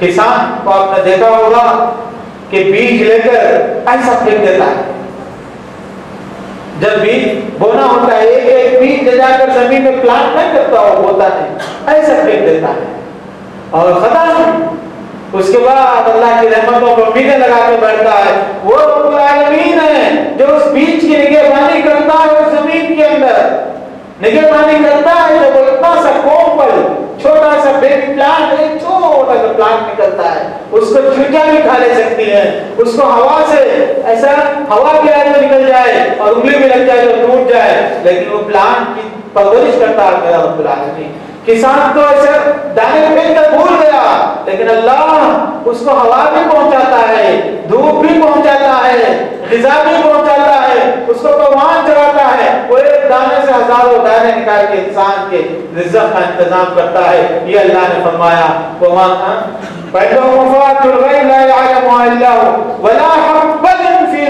کسان کو آپ نے دیکھا كي کہ بیج اي کر ایسا پھینک دیتا ہے۔ جب بیج بونا ہوتا ہے ایک ایک بیج لے جا کر زمین میں پلانٹ نہیں کرتا ہوتا نہیں۔ ایسا پھینک دیتا ہے۔ اور خدا اس کے بعد اللہ کی رحمتوں کو امیدیں لگا کے بیٹھتا ہے۔ وہ رب العالمین ہے جو اس بیج کی نگہبانی کرتا ہے اس زمین کے اندر۔ نگہبانی کرتا ہے جب اتنا سا کومل، چھوٹا سا بیبی پلانٹ ایک چھوٹا سا پلانٹ نکلتا ہے۔ اس کو چڑیا بھی کھا لے سکتی ہے اس کو ہوا سے ایسا ہوا بھی آئے تو نکل جائے اور انگلی بھی لگ جائے تو ٹوٹ جائے۔ لیکن وہ پلانٹ کی پرورش کرتا ہے میرا رب العالمین۔ کسان تو ایسے دانے پھینک کر بھول گیا، لیکن اللہ اس کو ہوا بھی پہنچاتا ہے، دھوپ بھی پہنچاتا ہے، غذا بھی پہنچاتا ہے، اس کو پروان چڑھاتا ہے۔ وہ ایک دانے سے ہزاروں دانے نکال کے انسان کے رزق کا انتظام کرتا ہے۔ یہ اللہ نے فرمایا، وما فإنه مفات الغيب لا يعلمها إلا هو۔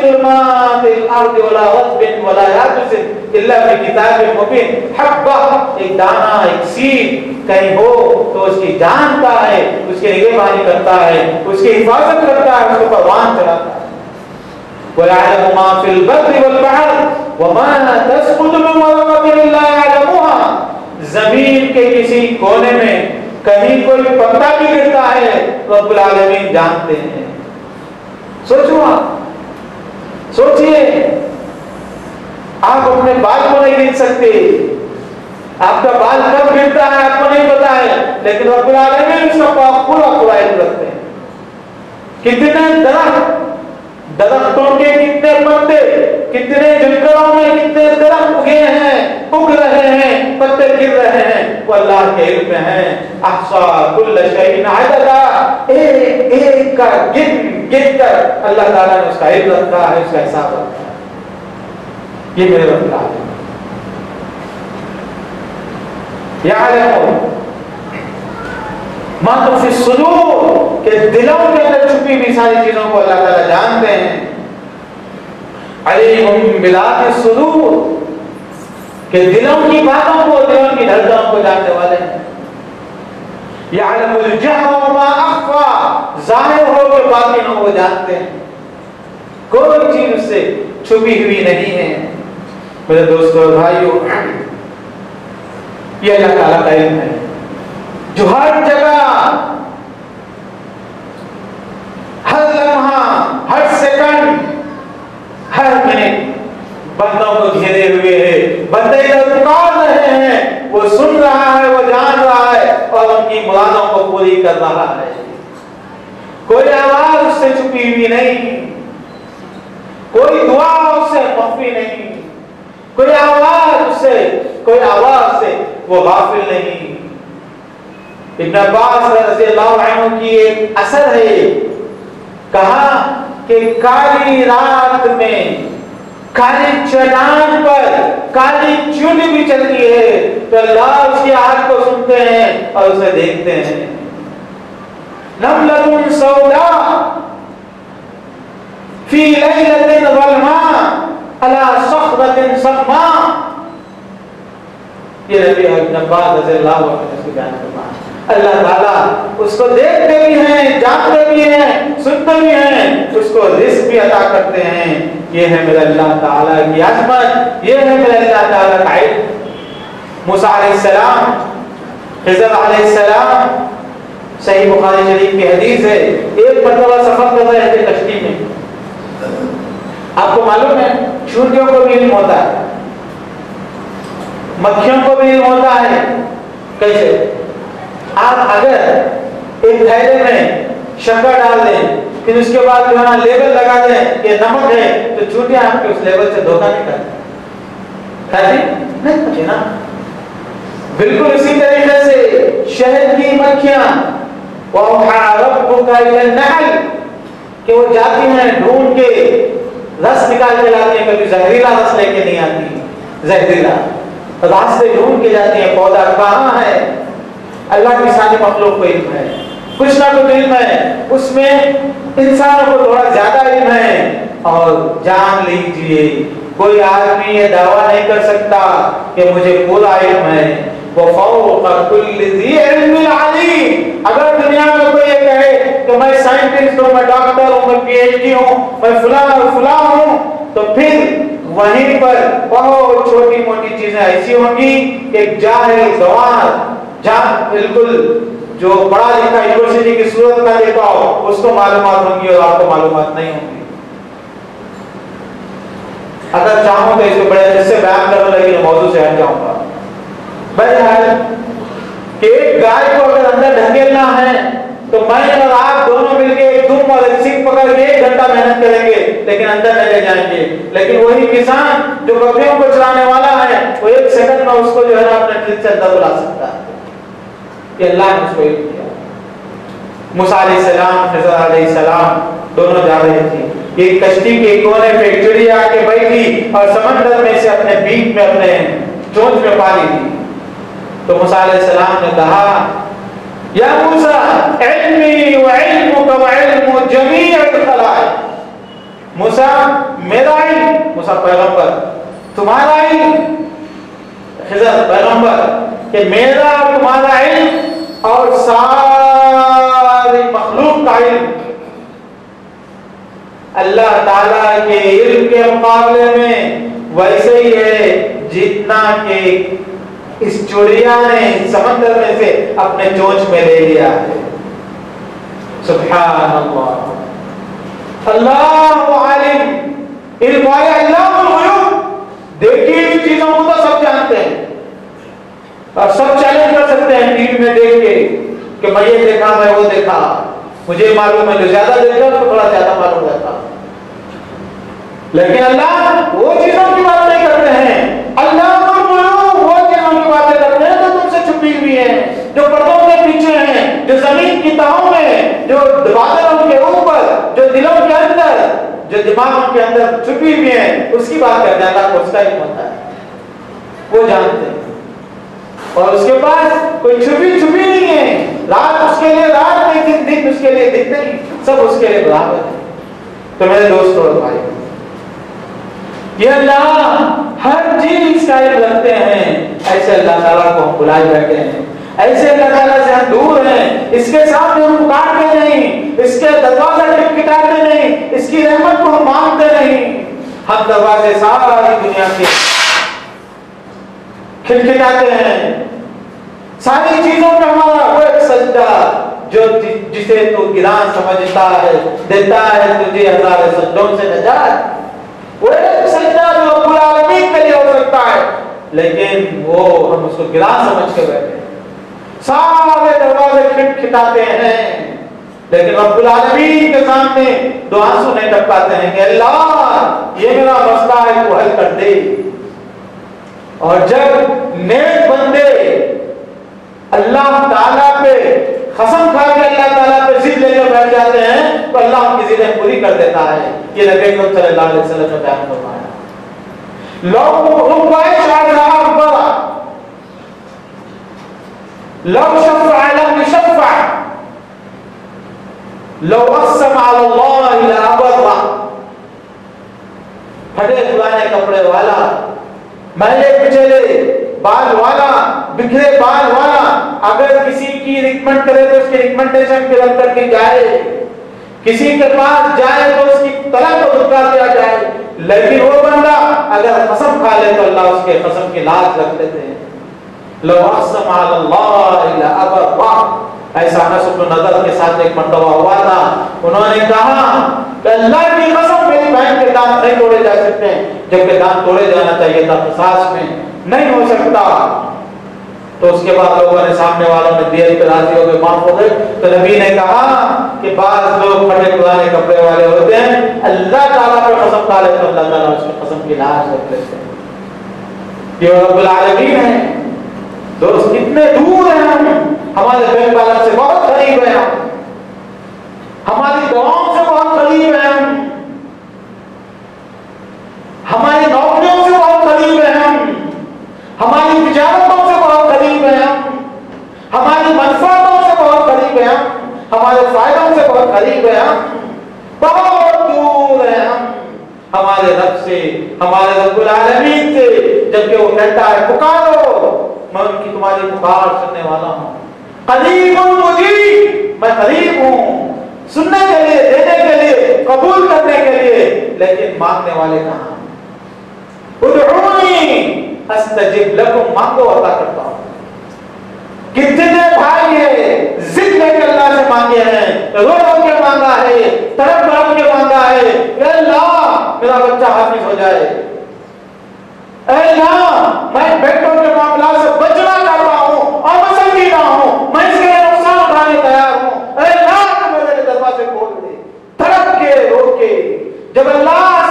ولا حبة في ظلمات الأرض ولا رطب ولا يابس إلا في كتاب مبين حبة ایک دانہ، ایک سیڈ کہیں ہو تو اس کی جانتا ہے، اس کی نگہبانی کرتا ہے، اس کی حفاظت کرتا ہے، اس کو پروان چڑھاتا ہے۔ ويعلم ما في البر والبحر وما تسقط من ورقة إلا يعلمها۔ زمین کے کسی کونے میں کہیں کوئی پتا بھی گرتا ہے، رب العالمین جانتے ہیں۔ سوچو آپ سوچئے، آپ اپنے بال کو نہیں گر سکتے۔ آپ کا بال کب گرتا ہے، آپ کو نہیں پتا ہے، لیکن رب العالمین اس کا پورا پورا علم رکھتے ہیں۔ کتنے درخت، درختوں کے کتنے پتے، کتنے جنگلوں میں کتنے درخت اگے ہیں، اگ رہے ہیں، پتے گر رہے ہیں۔ وہ اللہ کے علم میں ہیں۔ احصا کل شیء عددا۔ ایک ایک کا گن گن کر اللہ تعالیٰ نے اس کا علم رکھا ہے، اس کا حساب رکھا ہے۔ یہ میرے رب العالمین یعلم ما تو فی الصدور، کہ دلوں کے اندر چھپی بھی ساری چیزوں کو اللہ تعالیٰ جانتے ہیں۔ علیم بلاد الصدور، کہ دلوں کی باتوں کو دلوں کی دھڑکنوں کو جاننے والے ہیں۔ یعلم الجہر ظاہر ہو کے باطنوں کو جانتے ہیں۔ کوئی چیز اس سے چھپی ہوئی نہیں ہے۔ میرے دوستو اور بھائیو، یہ اللہ تعالیٰ کا علم ہے۔ جو ہر جگہ، ہر لمحہ، ہر سیکنڈ، ہر منٹ بندوں کو گھیرے ہوئے ہے بندے ادھر پکار رہے ہیں، وہ سن رہا ہے، وہ جان رہا ہے اور ان کی مرادوں کو پوری کر رہا ہے۔ کوئی آواز اس سے چھپی ہوئی نہیں کوئی دعا اس سے مخفی نہیں کوئی آواز اس سے کوئی آواز سے وہ غافل نہیں ابن عباس رضی اللہ عنہ کی ایک اثر ہے کہا کہ کالی رات میں کالی چٹان پر کالی چونی بھی چلتی ہے تو اللہ اس کی آگ کو سنتے ہیں اور اسے دیکھتے ہیں نملت سودا فی لیلت ظلما علی صخرت صفا یہ نبی ابن رضی اللہ عنہ نے بیان فرمایا اللہ تعالیٰ اس کو دیکھتے بھی ہیں، جانتے بھی ہیں، سنتے بھی ہیں، اس کو رزق بھی عطا کرتے ہیں۔ یہ ہے میرے اللہ تعالیٰ کی عظمت، یہ ہے میرے اللہ تعالیٰ کا علم۔ موسیٰ علیہ السلام خضر علیہ السلام صحیح بخاری شریف کی حدیث ہے، ایک مرتبہ سفر کر رہے تھے کشتی میں۔ آپ کو معلوم ہے، چونٹیوں کو بھی علم ہوتا ہے۔ مکھیوں کو بھی علم ہوتا ہے۔ کیسے؟ آپ اگر ایک تھیلے میں شکر ڈال دیں، پھر اس کے بعد جو ہے لیبل لگا دیں کہ نمک ہے، تو چونٹیاں آپ کے اس لیبل سے دھوکہ نہیں کرتی نہیں نا۔ بالکل اسی طریقے سے شہد کی مکھیاں النَّحْلِ کہ وہ جاتی ہیں ڈھونڈ کے رس نکال کے لاتی ہیں، کبھی زہریلا رس لے کے نہیں آتی۔ زہریلا۔ راستے ڈھونڈ کے جاتی ہیں، پودا کہاں ہے۔ اللہ کی ساری مخلوق کو علم ہے۔ کچھ نہ کچھ علم ہے۔ اس میں انسانوں کو تھوڑا زیادہ علم ہے۔ اور جان لیجیے، کوئی آدمی یہ دعویٰ نہیں کر سکتا کہ مجھے پورا علم ہے۔ وَفَوْقَ كُلِّ ذِي عِلْمٍ عَلِيمٍ. اگر دنیا میں کوئی یہ کہے کہ میں سائنٹسٹ ہوں، میں ڈاکٹر ہوں، میں پی ایچ ڈی ہوں، میں فلاں اور فلاں ہوں، تو پھر وہیں پر بہت چھوٹی موٹی چیزیں ایسی ہوں گی کہ ایک جاہل گوار جہاں بالکل جو پڑھا لکھا یونیورسٹی کی صورت کا دیتا ہو، اس کو معلومات ہوں گی اور آپ کو معلومات نہیں ہوں گی۔ اگر چاہوں تو اس کو بڑے اچھے سے بیان کرنے لگے، موضوع سے ہٹ جاؤں گا۔ بہرحال کہ ایک گائے کو اگر اندر ڈھکیلنا ہے تو میں اور آپ دونوں مل کے ایک دم اور ایک سنگ پکڑ کے ایک گھنٹہ محنت کریں گے لیکن اندر نہ لے جائیں گے لیکن وہی کسان جو بکریوں کو چلانے والا ہے وہ ایک سیکنڈ میں اس کو جو ہے نا اپنے دل سے اندر بلا سکتا ہے کہ اللہ نے اس کو علم دیا موسیٰ علیہ السلام خضر علیہ السلام دونوں جا رہے تھے یہ کشتی کے کونے پہ ایک چڑیا آ کے بیٹھی اور سمندر میں سے اپنے بیک میں اپنے چونچ میں پالی تھی تو موسیٰ علیہ السلام نے کہا، یا موسیٰ، علمی و علمک و علم جمیع الخلائق. موسیٰ، میرا علم؟ موسیٰ، پیغمبر. تمہارا علم؟ خضر، پیغمبر. کہ میرا اور تمہارا علم اور ساری مخلوق کا علم. اللہ تعالیٰ کے علم کے مقابلے میں ویسے ہی ہے جتنا کہ اس چڑیا نے سمندر میں سے اپنے چونچ میں لے لیا۔ ہے سبحان اللہ اللہ عالم۔ علم اللہ الغیوب دیکھی ہوئی چیزوں کو تو سب جانتے ہیں۔ اور سب چیلنج کر سکتے ہیں ٹی وی میں دیکھ کے کہ میں یہ دیکھا، میں وہ دیکھا۔ مجھے معلوم ہے جو زیادہ دیکھا اس کو تھوڑا زیادہ معلوم رہتا۔ لیکن اللہ وہ چیزوں کی بات نہیں کرتے ہیں۔ اللہ وہ چیزوں کی باتیں کرتے ہیں جو تم سے چھپی ہوئی ہیں جو پردوں کے پیچھے ہیں، جو زمین کی تہوں میں جو بادلوں کے اوپر، جو دلوں کے اندر، جو دماغوں کے اندر چھپی ہوئی ہیں، اس کی بات کرتے ہیں، اللہ کو اس کا علم ہوتا ہے۔ وہ جانتے ہیں۔ اور اس کے پاس کوئی چھپی چھپی نہیں ہے۔ رات اس کے لیے رات نہیں، دن دن اس کے لیے دن نہیں، سب اس کے لیے برابر ہے۔ تو میرے دوست اور بھائی یہ اللہ ہر چیز کا علم رکھتے ہیں۔ ایسے اللہ تعالیٰ کو ہم بلائے بیٹھے ہیں۔ ایسے اللہ تعالیٰ سے ہم دور ہیں۔ اس کے سامنے ہم پکارتے نہیں۔ اس کے دروازہ ٹکٹاتے نہیں۔ اس کی رحمت کو ہم مانگتے نہیں۔ ہم دروازے ساری دنیا کے کھٹکھٹاتے ہیں۔ ساری چیزوں پہ ہمارا وہ ایک سجدہ جو جی- جسے تو گران سمجھتا ہے، دیتا ہے تجھے ہزار سجدوں سے نجات۔ وہ ایک سجدہ جو رب العالمین کے لیے ہو سکتا ہے۔ لیکن وہ ہم اس کو گران سمجھ کے بیٹھے سارے دروازے کھٹکھٹاتے ہیں۔ لیکن رب العالمین کے سامنے دو آنسو نہیں ٹپکاتے ہیں کہ اللہ، یہ میرا مسئلہ ہے، تو حل کر دے۔ اور جب نیک بندے اللہ تعالیٰ پہ قسم کھا کے اللہ تعالیٰ پہ ضد لے کے بیٹھ جاتے ہیں تو اللہ ان کی ضدیں پوری کر دیتا ہے یہ نبی اکرم صلی اللہ علیہ وسلم نے بیان فرمایا۔ لو ربائے شاید رہا بڑا لو شفع لم يشفع لو اقسم على الله لابر پھٹے پرانے کپڑے والا۔ مہلے پچھلے بال والا بکھرے بال والا اگر کسی کی ریکمنڈ کرے تو اس کی ریکمنڈیشن کے اندر کی جائے۔ کسی کے پاس جائے تو اس کی طلب کو دکھا دیا جائے۔ لیکن وہ بندہ اگر قسم کھا لے تو اللہ اس کے قسم کی لاز رکھ دیتے ہیں۔ لو اقسم علی اللہ الا ابر ایسا انس نظر کے ساتھ ایک مرتبہ ہوا تھا۔ انہوں نے کہا کہ اللہ کی قسم میری بہن کے دانت نہیں توڑے جا سکتے۔ جبکہ دانت توڑے جانا چاہیے تھا قصاص میں۔ نہیں ہو سکتا۔ تو اس کے بعد لوگوں نے سامنے والوں نے دیر پہ راضی ہو گئے، معاف ہو گئے۔ تو نبی نے کہا کہ بعض لوگ پھٹے پرانے کپڑے والے ہوتے ہیں۔ اللہ تعالیٰ پہ قسم کھا لیتے اللہ تعالیٰ اس کی قسم کی لاش رکھ لیتے ہیں۔ یہ رب العالمین ہے دوست، کتنے دور ہیں ہم۔ ہمارے بینک بیلنس سے بہت قریب ہیں ہم۔ ہماری دعاؤں سے بہت قریب ہیں ہم۔ ہماری نوکریوں سے بہت قریب ہیں ہم ہماری تجارتوں سے بہت قریب ہیں۔ ہماری منفعتوں سے بہت قریب ہیں۔ ہمارے فائدوں سے بہت قریب ہیں۔ بہت دور ہیں۔ ہمارے رب سے، ہمارے رب العالمین سے، جبکہ وہ کہتا ہے، پکارو۔ میں ان کی تمہاری پکار سننے والا ہوں۔ قریب ہوں میں قریب ہوں۔ سننے کے لیے، دینے کے لیے، قبول کرنے کے لیے، لیکن مانگنے والے کہاں؟ ادعونی۔ استجب لکم مانگو عطا کرتا ہوں کتنے بھائی ہیں؟ ضد لے کے اللہ سے مانگے ہیں رو رو کے مانگا ہے تڑپ تڑپ کے مانگا ہے۔ اے اللہ، میرا بچہ حافظ ہو جائے۔ اے اللہ، میں بیٹوں کے معاملات سے بچنا چاہتا ہوں اور میں سنگینا ہوں۔ میں اس کے لیے نقصان اٹھانے تیار ہوں۔ اے اللہ میرے دروازے کھول دے۔ تڑپ کے رو کے۔ جب اللہ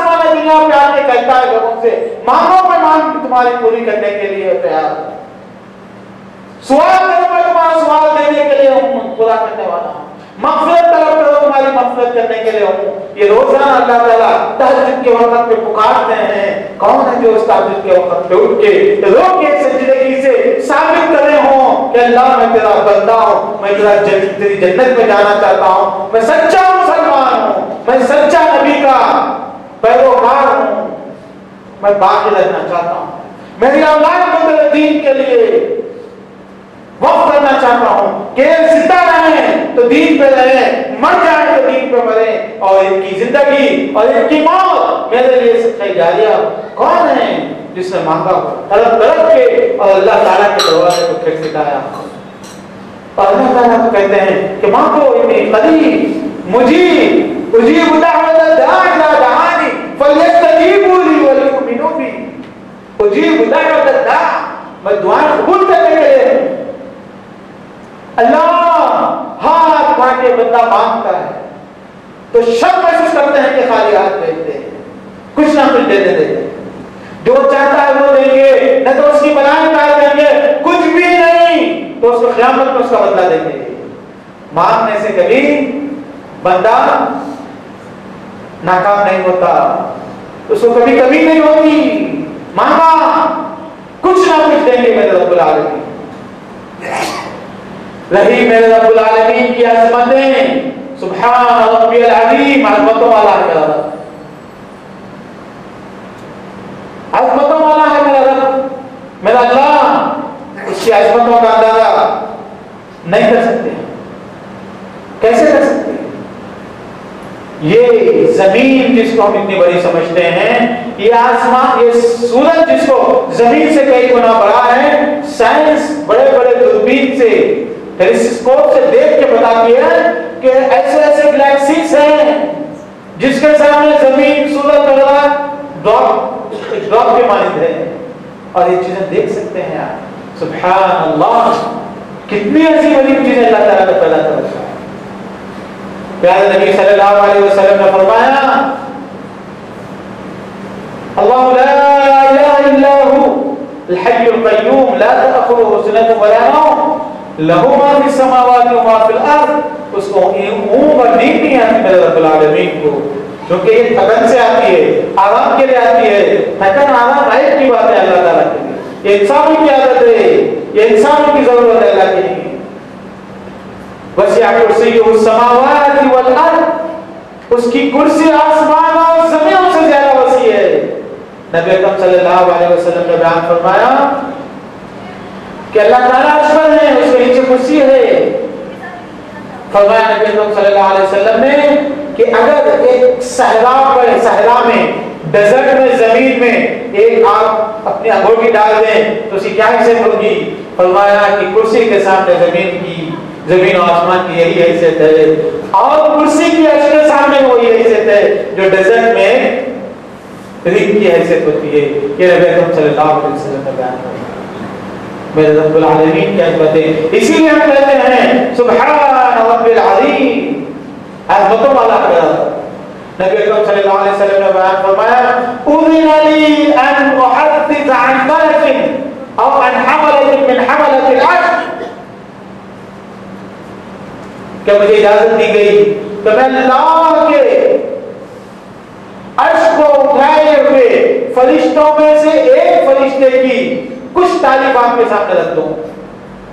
آسمان دنیا پہ کے کہتا ہے لوگوں سے، مانگو میں مانگ تمہاری پوری کرنے کے لیے تیار ہوں۔ سوال کرو میں تمہارا سوال دینے کے لیے ہوں پورا کرنے والا ہوں۔ مغفرت طلب کرو، تمہاری مغفرت کرنے کے لیے ہوں۔ یہ روزانہ اللہ تعالیٰ تہجد کے وقت پہ پکارتے ہیں۔ کون ہے جو اس تہجد کے وقت پہ اٹھ کے رو کے سجدگی سے ثابت کرے ہوں کہ اللہ میں تیرا بندہ ہوں، میں تیرا جن، تیری جنت میں جانا چاہتا ہوں۔ میں سچا مسلمان ہوں، میں سچا نبی کا پیروکار ہوں میں باقی رہنا چاہتا ہوں۔ میری اولاد کو میرے دین کے لیے وقت کرنا چاہتا ہوں۔ کہ زندہ رہیں تو دین پہ رہیں، مر جائیں تو دین پہ مریں۔ اور ان کی زندگی اور ان کی موت میرے لیے صدقہ جاریہ۔ کون ہے جس نے مانگا؟ طلب طلب کے اور اللہ تعالیٰ کے دروازے کو پھر سکھایا اور اللہ تعالیٰ کو کہتے ہیں کہ مانگو انی قریب مجیب، اجیب دعوت الداع اذا دعانی فلیستجیبوا لی ولیؤمنوا بی اجیب دعوت الداع میں دعائیں قبول کرنے کے لیے. اللہ ہاتھ اٹھا کے بندہ مانگتا ہے. تو شب محسوس کرتے ہیں کہ خالی ہاتھ بھیجتے ہیں. کچھ نہ کچھ دیتے دیتے جو چاہتا ہے وہ دیں گے نہ تو اس کی بلائیں ڈال دیں گے. کچھ بھی نہیں. تو اس کو قیامت میں اس کا بدلہ دیں گے. مانگنے سے کبھی بندہ ناکام نہیں ہوتا۔ اس کو کبھی کبھی نہیں ہوتی۔ مانگا۔ کچھ نہ کچھ دیں گے میرے رب العالمین۔ رہی میرے رب العالمین کی عظمتیں۔ سبحان ربی العظیم، عظمتوں والا ہے میرا رب۔ عظمتوں والا ہے میرا رب۔ میرا اللہ اس کی عظمتوں کا اندازہ نہیں کر سکتے۔ کیسے کر سکتے؟ یہ زمین جس کو ہم اتنی بڑی سمجھتے ہیں، یہ آسمان، یہ سورج جس کو زمین سے کئی گنا بڑا ہے، سائنس بڑے بڑے دوربین سے، ٹیلیسکوپ سے دیکھ کے بتاتی ہے کہ ایسے ایسے گلیکسیز ہیں جس کے سامنے زمین، سورج وغیرہ ڈراپ ڈراپ کے مانند ہے اور یہ چیزیں دیکھ سکتے ہیں آپ۔ سبحان اللہ، کتنی ایسی بڑی چیزیں اللہ تعالیٰ نے پیدا کر رکھا ہے پیارے نبی صلی اللہ علیہ وسلم نے فرمایا، اللہ لا الہ الا هو الحي القيوم لا تأخذه سنة ولا نوم له ما في السماوات وما في الارض، اس کو اون پر نیند نہیں آتی میرے رب العالمین کو کیونکہ یہ تھکن سے آتی ہے، آرام کے لیے آتی ہے، تھکن آرام غائب کی بات ہے اللہ تعالیٰ کے لیے۔ یہ انسانوں کی عادت ہے، یہ انسانوں کی ضرورت ہے اللہ کے لیے۔ وسیع کرسیہ السماوات والارض. اس کی کرسی آسمان اور زمینوں سے زیادہ وسیع ہے۔ نبی اکرم صلی اللہ علیہ وسلم نے بیان فرمایا کہ اللہ تعالیٰ اس پر ہے، اس کے نیچے کرسی ہے۔ فرمایا نبی اکرم صلی اللہ علیہ وسلم نے کہ اگر ایک صحرا پر، صحرا میں، ڈیزرٹ میں، زمین میں ایک آپ اپنی انگوٹی ڈال دیں تو اسی کیا حیثیت ہوگی؟ فرمایا کہ کرسی کے سامنے زمین کی زمین و آسمان کی یہی حیثیت ہے۔ اور کرسی کی عرش سامنے وہی حیثیت ہے جو ڈیزرٹ میں رنگ کی حیثیت ہوتی ہے۔ یہ نبی اکرم صلی اللہ علیہ وسلم نے بیان کیا میرے رب العالمین کی عظمتیں اسی لیے ہم کہتے ہیں، سبحان رب العظیم۔ عظمتوں والا ہے نبی اکرم صلی اللہ علیہ وسلم نے بیان فرمایا، اذن لی ان احدث عن ملک او عن حملة من حملة العرش کہ مجھے اجازت دی گئی کہ میں اللہ کے عرش کو اٹھائے ہوئے فرشتوں میں سے ایک فرشتے کی کچھ تعلیم آپ کے سامنے رکھ دوں۔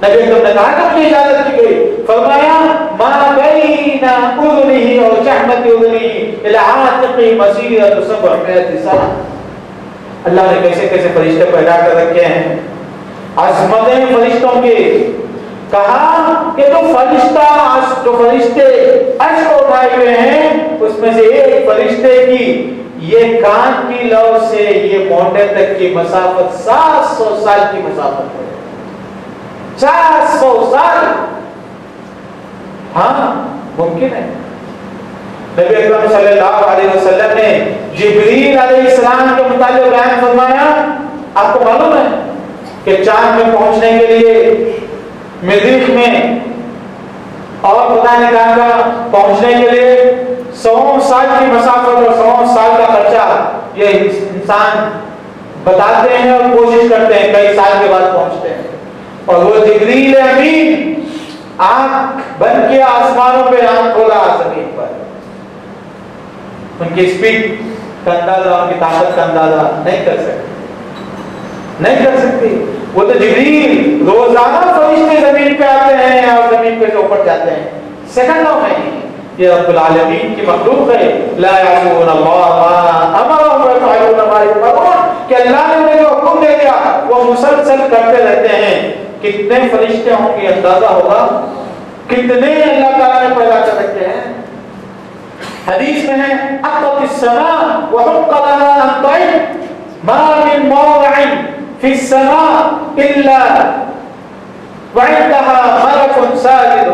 نبی اکرم نے کہا کہ مجھے اجازت دی گئی۔ فرمایا، ما بین اذنه اور شحمت اذنه الى عاتق مسیرۃ سبع مئات سنہ اللہ نے کیسے کیسے فرشتے پیدا کر رکھے ہیں؟ عظمتیں فرشتوں کی کہا کہ جو فرشتہ جو فرشتے عرش اٹھائے ہوئے ہیں، اس میں سے ایک فرشتے کی یہ کان کی لو سے یہ موٹے تک کی مسافت سات سو سال کی مسافت ہے۔ سات سو سال! ہاں ممکن ہے۔ نبی اکرم صلی اللہ علیہ وسلم نے جبریل علیہ السلام کے متعلق بیان فرمایا۔ آپ کو معلوم ہے کہ چاند میں پہنچنے کے لیے مریخ میں اور پتہ نہیں کہاں کا پہنچنے کے لیے سو سال کی مسافت اور سو سال کا خرچہ یہ انسان بتاتے ہیں اور کوشش کرتے ہیں، کئی سال کے بعد پہنچتے ہیں۔ اور وہ جبریل امین آنکھ بن کے آسمانوں پہ آنکھ کھولا زمین پر۔ ان کی سپیڈ کا اندازہ، ان کی طاقت کا اندازہ نہیں کر سکتے۔ نہیں کر سکتی۔ وہ تو جبریل روزانہ فرشتے زمین پہ آتے ہیں اور زمین پہ سے اوپر جاتے ہیں۔ سیکنڈوں میں یہ رب العالمین کی مخلوق ہے۔ لا یعصون اللہ ما امرهم ويفعلون ما یؤمرون کہ اللہ نے انہیں جو حکم دے دیا۔ وہ مسلسل کرتے رہتے ہیں۔ کتنے فرشتے ہوں گے اندازہ ہوگا۔ کتنے اللہ تعالیٰ نے پیدا کر رکھے ہیں۔ حدیث میں ہے اقت السماء وحق لها ان طيب ما من موضع في السماء الا وعندها ملك ساجد.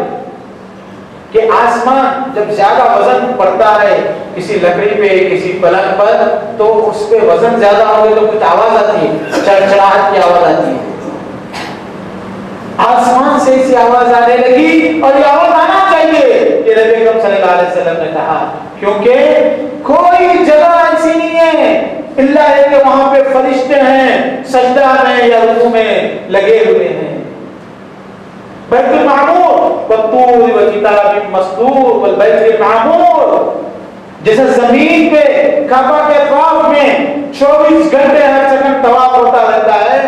کہ آسمان جب زیادہ وزن پڑتا ہے، کسی لکڑی پہ، کسی پلنگ پر، تو اس پہ وزن زیادہ ہوگا تو کچھ آواز آتی ہے، چڑچڑاہٹ کی آواز آتی ہے۔ آسمان سے اسی آواز آنے لگی اور یہ آواز آنا چاہیے یہ نبی اکرم صلی اللہ علیہ وسلم نے کہا، کیونکہ کوئی جگہ ایسی نہیں ہے اللہ ہے کہ وہاں پہ فرشتے ہیں، سجدہ میں یا رکوع میں لگے ہوئے ہیں۔ بیت المعمور، والطور وکتاب مسطور والبیت المعمور۔ جیسے زمین پہ، کعبہ کے طواف میں چوبیس گھنٹے ہر سیکنڈ طواف ہوتا رہتا ہے۔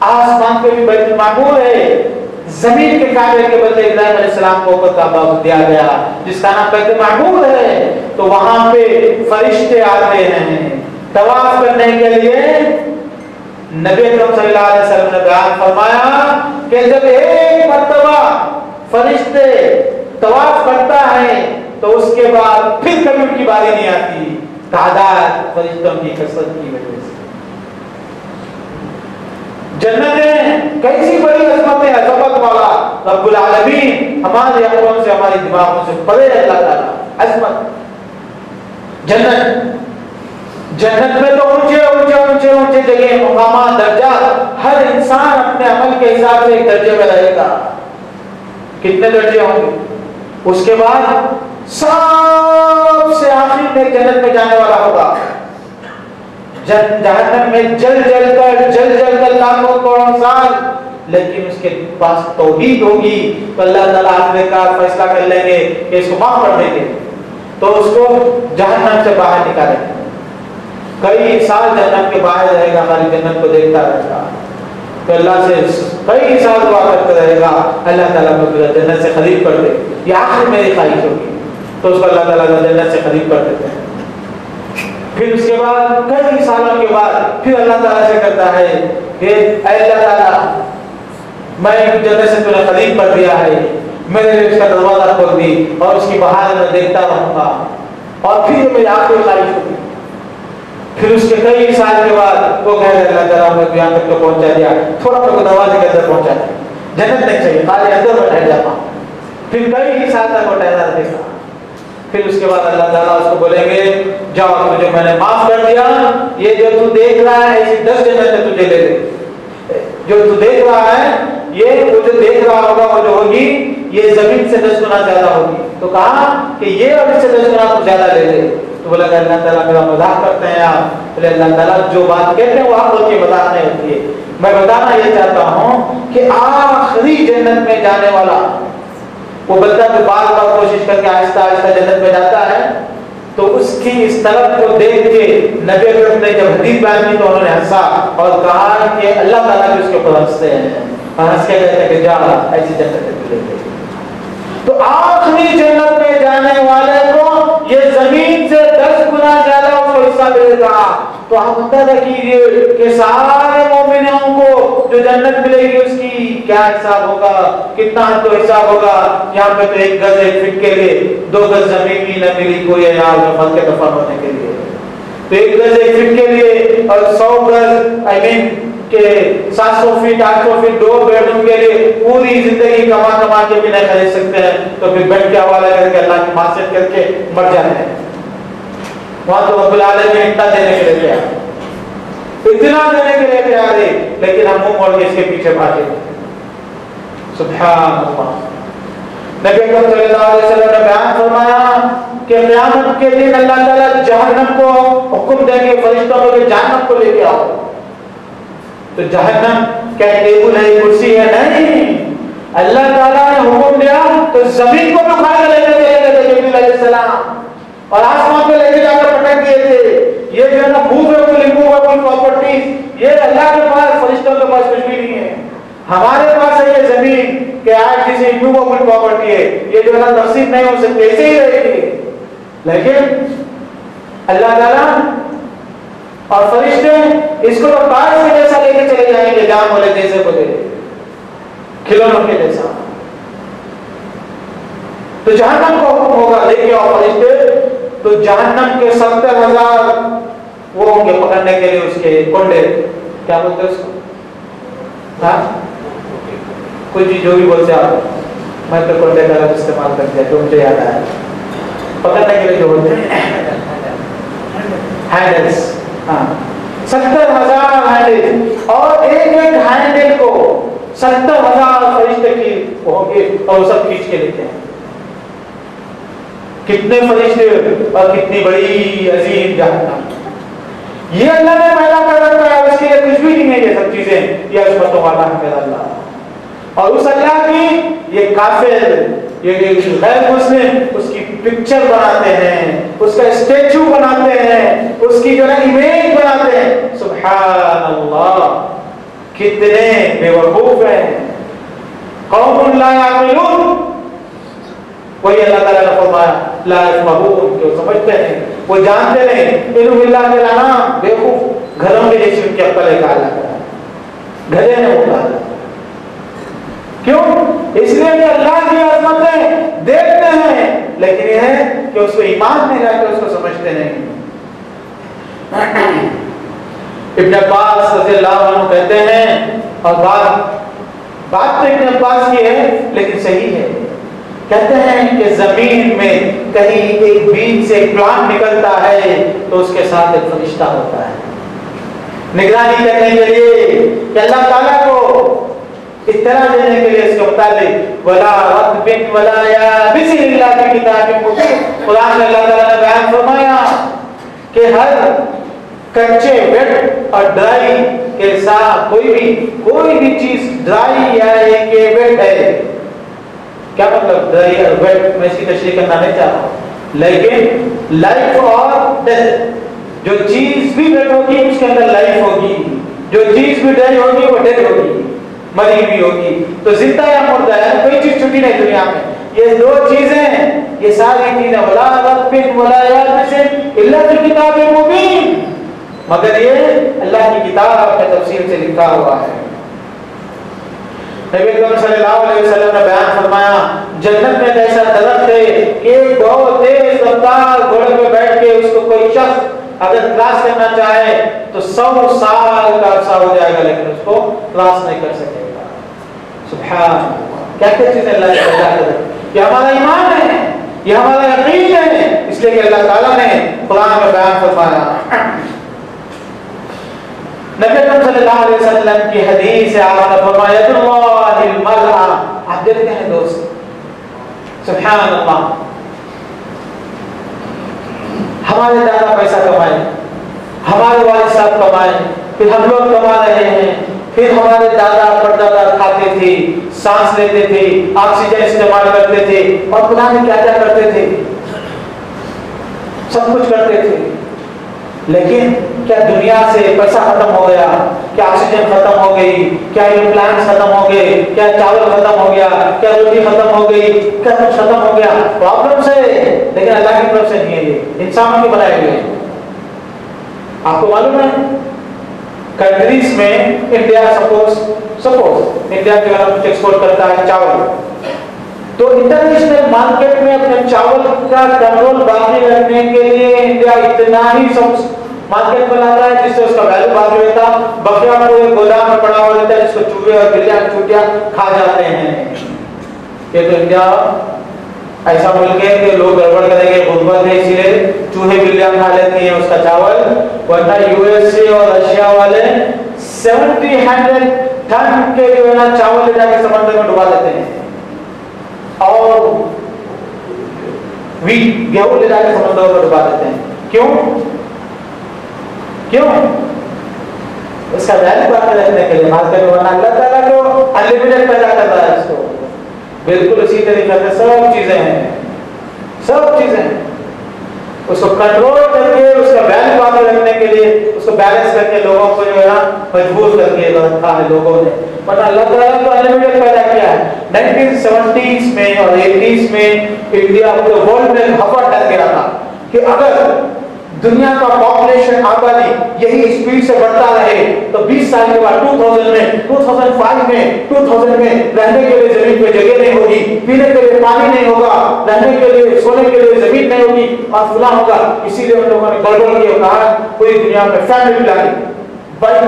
آسمان پہ بھی بیت المعمور ہے۔ زمین کے کعبے کے بدلے ابراہیم علیہ السلام کو اوپر کعبہ دیا گیا، جس کا نام بیت المعمور ہے۔ تو وہاں پہ فرشتے آتے ہیں۔ طواف کرنے کے لیے نبی اکرم صلی اللہ علیہ وسلم نے بیان فرمایا کہ جب ایک مرتبہ فرشتے طواف کرتا ہے تو اس کے بعد پھر کبھی ان کی باری نہیں آتی۔ تعداد فرشتوں کی کثرت کی وجہ سے۔ جنتیں کیسی بڑی عظمتیں عظمت والا۔ رب العالمین ہماری عقلوں سے ہماری دماغوں سے بڑے اللہ تعالیٰ، عظمت۔ جنت جنت میں تو اونچے اونچے اونچے اونچے جگہ مقامات درجات ہر انسان اپنے عمل کے حساب سے ایک درجے میں رہے گا۔ کتنے درجے ہوں گے؟ اس کے بعد سب سے آخر میں جنت میں جانے والا ہوگا۔ جہنم میں جل جل کر جل جل کر لاکھوں کروڑوں سال، لیکن اس کے پاس توحید ہوگی۔ تو اللہ تعالیٰ آخر کا فیصلہ کر لیں گے کہ اس کو معاف کر دیں گے۔ تو اس کو جہنم سے باہر نکالیں گے۔ کئی سال جنت کے باہر رہے گا، ہماری جنت کو دیکھتا رہے گا۔ تو اللہ سے کئی سال دعا کرتے رہے گا، اللہ تعالیٰ کو جنت سے خرید کر دے۔ یہ آخر میری خواہش ہوگی۔ تو اس کو اللہ تعالیٰ کو جنت سے خرید کر دیتے ہیں۔ پھر اس کے بعد، کئی سالوں کے بعد، پھر اللہ تعالیٰ سے کرتا ہے کہ اے اللہ تعالیٰ، میں جنت سے تمہیں قریب کر دیا ہے۔ میں نے اس کا دروازہ کھول دی اور اس کی بہار میں دیکھتا رہوں گا۔ اور پھر میری آنکھیں خواہش ہوگی۔ پھر اس کے کئی سال کے بعد وہ کہہ رہے اللہ تعالیٰ میں یہاں تک تو پہنچا دیا۔ تھوڑا تو دروازے کے اندر پہنچا دیا۔ جنت نہیں چاہیے خالی اندر میں ٹھہر جاتا۔ ہوں پھر کئی سال تک وہ ٹھہرا رہے گا پھر اس کے بعد اللہ تعالیٰ اس کو بولیں گے، جاؤ تجھے میں نے معاف کر دیا۔ یہ جو تو دیکھ رہا ہے، ایسی دس جنت میں تجھے لے لے۔ جو تو دیکھ رہا ہے، یہ وہ جو دیکھ رہا ہوگا، وہ جو ہوگی، یہ زمین سے دس گنا زیادہ ہوگی۔ تو کہا کہ یہ اور اس سے دس گنا تو زیادہ لے لے۔ تو بولا کہ اللہ تعالیٰ میرا مذاق کرتے ہیں آپ۔ بولے اللہ تعالیٰ جو بات کہتے ہیں وہ آپ ہوتی ہے مذاق نہیں ہوتی ہے۔ میں بتانا یہ چاہتا ہوں کہ آخری جنت میں جانے والا وہ بندہ جو بار بار کوشش کر کے آہستہ آہستہ جنت میں جاتا ہے، تو اس کی اس طرف کو دیکھ کے نبی اکرم نے جب حدیث بیان کی تو انہوں نے ہنسا اور کہا کہ اللہ تعالیٰ بھی اس کے اوپر ہنستے ہیں اور ہنس کے کہتے ہیں کہ جا، ایسی جنت میں تو آخری جنت میں جانے والے کو کو حصہ تو آپ اندازہ کیجیے کہ سارے مومنوں کو جو جنت ملے گی اس کی کیا حساب ہوگا؟ کتنا تو حساب ہوگا؟ یہاں پہ تو ایک گز ایک فٹ کے لیے دو گز زمین بھی نہ ملی کوئی یہاں جو کے دفن ہونے کے لیے۔ تو ایک گز ایک فٹ کے لیے اور سو گز آئی مین کہ سات سو فیٹ آٹھ سو فیٹ دو بیڈ روم کے لیے پوری زندگی کما کما کے بھی نہیں خرید سکتے ہیں۔ تو پھر بیڈ کے حوالے کر کے اللہ کی معصیت کر کے مر جاتے ہیں۔ وہاں تو رب العالمین اتنا دینے کے لیے تیار اتنا دینے کے لیے تیار ہے، لیکن ہم منہ موڑ کے اس کے پیچھے بھاگے۔ سبحان اللہ۔ نبی اکرم صلی اللہ علیہ وسلم نے بیان فرمایا کہ قیامت کے دن اللہ تعالیٰ جہنم کو حکم دیں گے، فرشتوں کو کہ جہنم کو لے کے آؤ۔ تو جہنم کیا ٹیبل ہے، کرسی ہے؟ نہیں۔ اللہ تعالیٰ نے حکم دیا تو زمین کو بھی اٹھا کے لے کے گئے تھے علیہ السلام۔ اور آسمان پہ لے کے جا کر پٹک دیے تھے۔ یہ جو ہے نا موویبل ریموویبل پراپرٹیز یہ اللہ کے پاس، فرشتوں کے پاس کچھ بھی نہیں ہے۔ ہمارے پاس ہے یہ زمین کہ آج کسی موویبل پراپرٹی ہے۔ یہ جو ہے نا تقسیم نہیں ہو سکتی، ایسے ہی رہے گی۔ لیکن اللہ تعالیٰ اور فرشتے اس کو تو کار کے جیسا لے کے چلے جائیں گے جام والے جیسے بولے۔ کھلونوں کے جیسا۔ تو جہنم کو حکم ہوگا لے کے آؤ فرشتے تو جہنم کے ستر ہزار وہ ہوں گے پکڑنے کے لیے اس کے کنڈے۔ کیا بولتے اس کو؟ ہاں؟ کوئی جو بھی بولتے آپ۔ میں تو کنڈے کا لفظ استعمال کرتے ہیں جو مجھے یاد آیا۔ پکڑنے کے لیے جو بولتے ہیں۔ ہینڈلس ہاں۔ ستر ہزار ہینڈل اور ایک ایک ہینڈل کو ستر ہزار فرشتے کی ہوں گے اور وہ سب کھینچ کے لیتے ہیں۔ کتنے فرشتے اور کتنی بڑی عظیم جہنم۔ یہ اللہ نے پیدا کر رکھا ہے، اس کے لیے کچھ بھی نہیں ہے، یہ سب چیزیں۔ یہ عظمتوں والا ہے میرا اللہ۔ اور اس اللہ کی یہ کافر، یہ غیر مسلم، اس کی پکچر بناتے ہیں، اس کا اسٹیچو بناتے ہیں، اس کی جو ہے امیج بناتے ہیں۔ سبحان اللہ کتنے بے وقوف ہیں۔ قوم لا یعقلون۔ وہی اللہ تعالیٰ نے فرمایا۔ لا یفقهون جو سمجھتے ہیں۔ وہ جانتے نہیں انہوں اللہ کے نام بیوقوف گھروں کے جیسی ان کی عقل ہے اللہ تعالیٰ گھرے نے ہوتا۔ کیوں؟ اس لیے کہ اللہ کی عظمتیں دیکھتے ہیں، لیکن یہ ہے کہ اس کو ایمان نہیں رہتے اس کو سمجھتے نہیں۔ ابن عباس رضی اللہ عنہ کہتے ہیں، اور بات بات تو ابن عباس کی ہے، لیکن صحیح ہے۔ کہتے ہیں کہ زمین میں کہیں ایک بیج سے ایک پلانٹ نکلتا ہے تو اس کے ساتھ ایک فرشتہ ہوتا ہے۔ نگرانی کرنے کے لیے کہ اللہ تعالیٰ کو اطلاع دینے کے لیے اس کے مطابق ولا رتب ولا یا بسم اللہ کی کتاب مبین قرآن میں اللہ تعالیٰ نے بیان فرمایا کہ ہر کچے ویٹ اور ڈرائی کے ساتھ کوئی بھی کوئی بھی چیز ڈرائی یا ایک ویٹ ہے کیا مطلب؟ ویٹ میں اس کی تشریح کرنا نہیں چاہ رہا لیکن لائف اور ڈیتھ جو چیز بھی ویٹ ہوگی، اس کے اندر لائف ہوگی۔ جو چیز بھی ڈرائی ہوگی، وہ ڈیتھ ہوگی، مری بھی ہوگی۔ تو زندہ یا مردہ ہے، کوئی چیز چھٹی نہیں دنیا میں۔ یہ دو چیزیں ہیں یہ ساری چیزیں، ولا رب ولا یاد سے اللہ کی کتاب مبین مگر یہ اللہ کی کتاب کے تفسیر سے لکھا ہوا ہے۔ نبی اکرم صلی اللہ علیہ وسلم نے بیان فرمایا، جنت میں ایسا درخت ہے کہ ایک بہت تیز رفتار گھوڑے پہ بیٹھ کے اس کو کوئی شخص اگر کلاس کرنا چاہے تو سو سال کا عرصہ ہو جائے گا، لیکن اس کو کلاس نہیں کر سکے گا۔ سبحان کیا کیا چیزیں اللہ نے پیدا کر یہ ہمارا ایمان ہے، یہ ہمارا یقین ہے۔ اس لیے کہ اللہ تعالیٰ نے قرآن میں بیان فرمایا۔ نبی اکرم صلی اللہ علیہ وسلم کی حدیث ہے آپ نے فرمایا اللہ المرء آپ دیکھتے ہیں دوست سبحان اللہ ہمارے دادا پیسہ کمائے ہمارے والد صاحب کمائے پھر ہم لوگ کما رہے ہیں۔ پھر ہمارے دادا پردادا کھاتے تھے، سانس لیتے تھے، آکسیجن استعمال کرتے تھے اور پتہ نہیں کیا کیا کرتے تھے؟ سب کچھ کرتے تھے۔ لیکن کیا دنیا سے پیسہ ختم ہو گیا؟ کیا آکسیجن ختم ہو گئی؟ کیا یہ پلانٹ ختم ہو گئے کیا چاول ختم ہو گیا؟ کیا روٹی ختم ہو گئی؟ کیا کچھ ختم ہو گیا؟ پرابلم سے لیکن اللہ کی طرف سے نہیں ہے یہ۔ انسانوں کی بنائے ہوئے آپ کو معلوم ہے؟ کنٹریز میں انڈیا سپوز سپوز انڈیا جو ہے کچھ ایکسپورٹ کرتا ہے چاول تو انٹرنیشنل مارکیٹ میں اپنے چاول کا کنٹرول باقی رکھنے کے لیے انڈیا اتنا ہی سب مارکیٹ میں لاتا ہے جس سے اس کا ویلو باقی رہتا بکرا میں وہ گودام میں پڑا ہوا رہتا ہے، جس کو چوہے اور بلیاں چوٹیاں کھا جاتے ہیں۔ یہ تو انڈیا ایسا ملک ہے کہ لوگ گڑبڑ کریں گے، غربت ہے، اسی لیے چوہے بلیاں کھا لیتے ہیں اس کا چاول۔ ورنہ یو ایس اے اور رشیا والے سیونٹی ہنڈریڈ ٹن کے جو ہے نا چاول لے جا کے سمندر میں ڈبا دیتے ہیں۔ اور ویٹ گیہوں لے جا کے سمندر میں ڈبا دیتے ہیں۔ کیوں؟ کیوں؟ اس کا ویلو بات رکھنے کے لیے مارکیٹ میں ورنہ اللہ تعالیٰ کو انلمیٹڈ پیدا کر رہا ہے اس کو۔ بالکل اسی طریقے سے سب چیزیں ہیں۔ سب چیزیں ہیں۔ اس کو کنٹرول کر کے اس کا ویلو باقی رکھنے کے لیے، اس کو بیلنس کر کے لوگوں کو جو ہے نا، مجبور کر کے رکھا ہے لوگوں نے۔ بٹ اللہ تعالیٰ کو انلمیٹڈ پیدا کیا ہے۔ نائنٹین سیونٹیز میں اور ایٹیز میں انڈیا پورے ورلڈ میں ہفر ڈر گیا تھا کہ اگر دنیا کا پاپولیشن آبادی یہی اسپیڈ سے بڑھتا رہے۔ تو بیس سال کے بعد 2000 میں 2005 میں 2000 میں رہنے کے لیے زمین پہ جگہ نہیں ہوگی۔ پینے کے لیے پانی نہیں ہوگا، رہنے کے لیے، سونے کے لیے زمین نہیں ہوگی۔ اور فلاں ہوگا، اسی لیے ان لوگوں نے گڑبڑ کیا کہا، پوری دنیا میں فیملی پلاننگ بٹ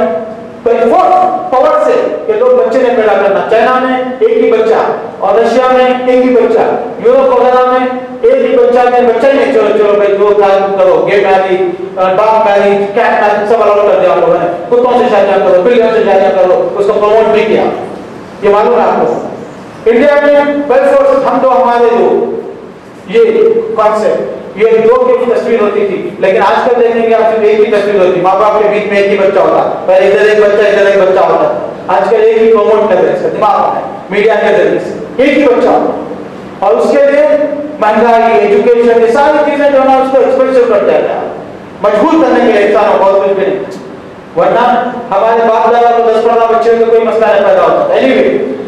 پاور سے کہ لوگ بچے نے پیدا کرنا۔ چائنا میں ایک ہی بچہ، اور رشیا میں ایک ہی بچہ۔ یورپ وغیرہ میں ایک ہی بچہ میں بچہ نہیں چلو چلو بھائی، دو تعلق کرو، گے میری ڈاگ میری کیٹ میری سب الاؤ کر دیا لوگوں نے۔ کتوں سے شادیاں کرو؟ بلیوں سے شادیاں کرو۔ اس کو پروموٹ بھی کیا۔ یہ معلوم ہے آپ کو۔ انڈیا میں ویل فورس ہم تو ہمارے دو۔ یہ کانسیپٹ یہ دو کی تصویر ہوتی تھی لیکن آج کل دیکھیں گے آپ سے ایک ہی تصویر ہوتی ماں باپ کے بیچ میں ایک ہی بچہ ہوتا پہلے ادھر ایک بچہ ادھر ایک بچہ ہوتا۔ آج کل ایک ہی پروموٹ کر رہے ہیں دماغ میں میڈیا کے ذریعے سے۔ ایک ہی بچہ ہوتا۔ اور اس کے لیے مہنگائی ایجوکیشن یہ ساری چیزیں جو ہے نا اس کو ایکسپینسو کر دیا گیا۔ مجبور کرنے کے لیے انسان بہت کچھ بھی نہیں ورنہ ہمارے باپ دادا کو دس پندرہ بچے کا کوئی مسئلہ نہیں پیدا ہوتا۔ اینی anyway,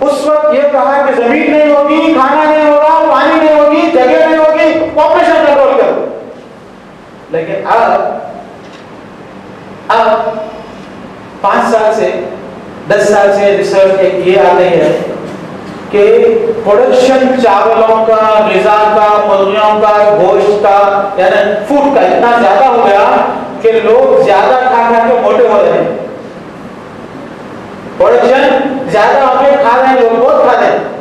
اس وقت یہ کہا کہ زمین نہیں ہوگی کھانا نہیں ہوگا پانی نہیں ہوگی جگہ پاپولیشن کنٹرول کرو لیکن اب اب پانچ سال سے، دس سال سے ریسرچ ایک یہ آ گئی ہے کہ پروڈکشن چاولوں کا، غذا کا مرغیوں کا، گوشت کا یعنی فوڈ کا اتنا زیادہ ہو گیا کہ لوگ زیادہ کھا کھا کے موٹے ہو رہے ہیں۔ پروڈکشن زیادہ ہو کے کھا رہے ہیں، لوگ بہت کھا رہے ہیں۔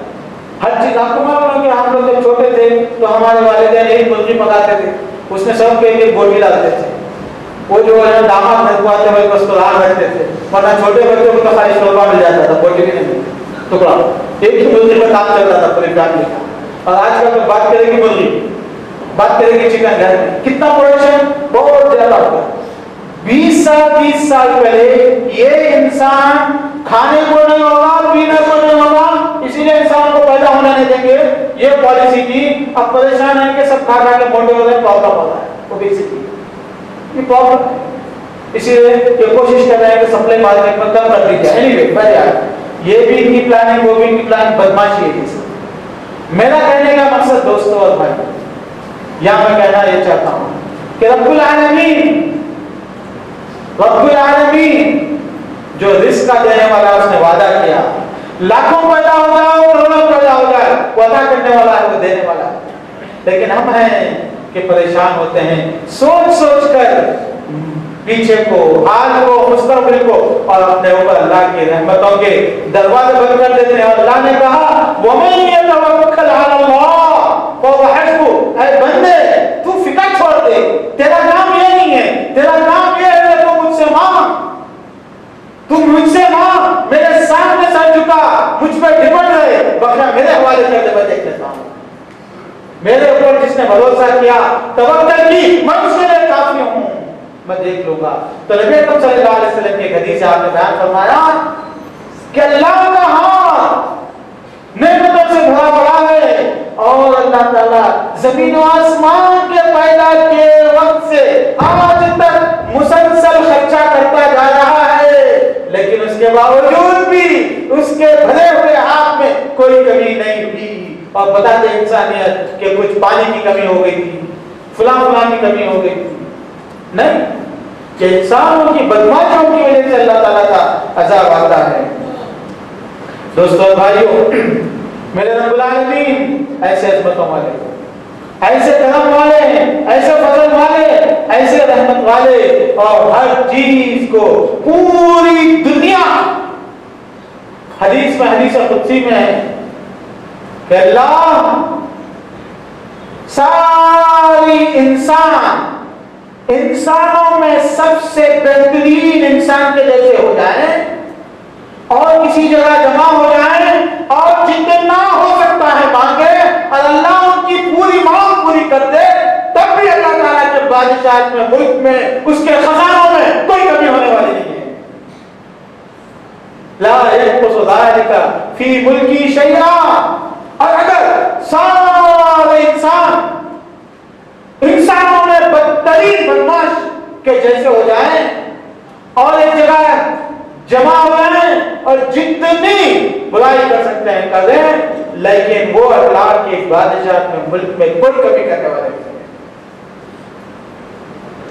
ہر چیز آپ کو معلوم ہے کہ ہم لوگ جب چھوٹے تھے تو ہمارے والدین ایک مرغی پکاتے تھے۔ اس میں سب کے ایک بوٹی ڈالتے تھے۔ وہ جو ہے داماد بھجواتے ہوئے بس تو رات بیٹھتے تھے۔ ورنہ چھوٹے بچوں کو تو خالی شوربا مل جاتا تھا بوٹی بھی نہیں ٹکڑا۔ ایک ہی مرغی میں کام چل رہا تھا پوری فیملی کا۔ اور آج کل میں بات کرے گی مرغی بات کرے گی چکن گھر میں۔ کتنا پروڈکشن؟ بہت زیادہ ہوگا بیس سال، تیس سال پہلے یہ انسان کھانے کو نہیں ہوگا پینے کو نہیں ہوگا اسی لیے انسان کو پیدا ہونے نہیں دیں گے یہ پالیسی کی اب پریشان ہے کہ سب کھا کھا کے موٹے ہو گئے پرابلم ہوتا ہے اوبیسٹی یہ پرابلم ہے۔ اسی لیے یہ کوشش کر رہے ہیں کہ سپلائی مارکیٹ میں کم کر دی جائے۔ اینی وے پہلے یہ بھی ان کی پلاننگ وہ بھی ان کی پلاننگ بدماشی ہے میرا کہنے کا مقصد دوستوں اور بھائی یہاں میں کہنا یہ چاہتا ہوں کہ رب العالمین رب العالمین جو رزق کا دینے والا اس نے وعدہ کیا لاکھوں پیدا ہو جائے کروڑوں پیدا ہو جائے وہ ادا کرنے والا ہے، وہ دینے والا ہے۔ لیکن ہم ہیں کہ پریشان ہوتے ہیں۔ سوچ سوچ کر پیچھے کو آج کو، مستقبل کو، اور اپنے اوپر اللہ کی رحمتوں کے دروازے بند کر دیتے ہیں۔ اور اللہ نے کہا، وَمَنْ يَتَوَكَّلْ عَلَى اللَّهِ فَهُوَ حَسْبُهُ اے بندے تو فکر چھوڑ دے تیرا کام یہ نہیں ہے تیرا کام یہ ہے کہ تو مجھ سے مانگ تم مجھ سے مانگ میرے سامنے سر جھکا مجھ پہ ڈپٹ رہے بقرہ میرے حوالے کر دے میں دیکھ لیتا ہوں میرے اوپر جس نے بھروسہ کیا توکل کی میں اس کے لیے کافی ہوں میں دیکھ لوں گا تو نبی اکرم صلی اللہ علیہ وسلم کی حدیث آپ نے بیان فرمایا کہ اللہ کا ہاتھ نعمتوں سے بھرا پڑا ہے اور اللہ تعالیٰ زمین و آسمان کے پیدا کے وقت سے آج تک مسلسل خرچہ کرتا جا رہا ہے لیکن اس کے باوجود بھی اس کے بھرے ہوئے ہاتھ میں کوئی کمی نہیں ہوئی اور بتا انسانیت کہ کچھ پانی کی کمی ہو گئی تھی، فلاں فلاں کی کمی ہو گئی تھی۔ نہیں، کہ انسانوں کی بدماشوں کی وجہ سے اللہ تعالیٰ کا عذاب آتا ہے۔ دوستوں اور بھائیوں میرے رب العالمین، ایسے عظمتوں والے، ایسے کرم والے، ایسے فضل والے، ایسے رحمت والے، اور ہر چیز کو پوری دنیا حدیث میں، حدیث قدسی میں ہے کہ اللہ ساری انسان انسانوں میں سب سے بہترین انسان کے جیسے ہو جائیں اور کسی جگہ جمع ہو جائیں اور جتنا ہو سکتا ہے مانگے اور اللہ ان کی پوری مانگ پوری کر دے تب بھی اللہ تعالیٰ کے بادشاہ میں ملک میں اس کے خزانوں میں کوئی کمی ہونے والی نہیں ہے لا ينقص ذلك فی ملکی شیئا اور اگر سارے انسان انسانوں میں بدترین بدماش کے جیسے ہو جائیں اور ایک جگہ جمع ہو جائیں اور جتنی برائی کر سکتے ہیں کر دیں، لیکن وہ اللہ کی بادشاہ میں ملک میں کوئی کمی کرنے والے نہیں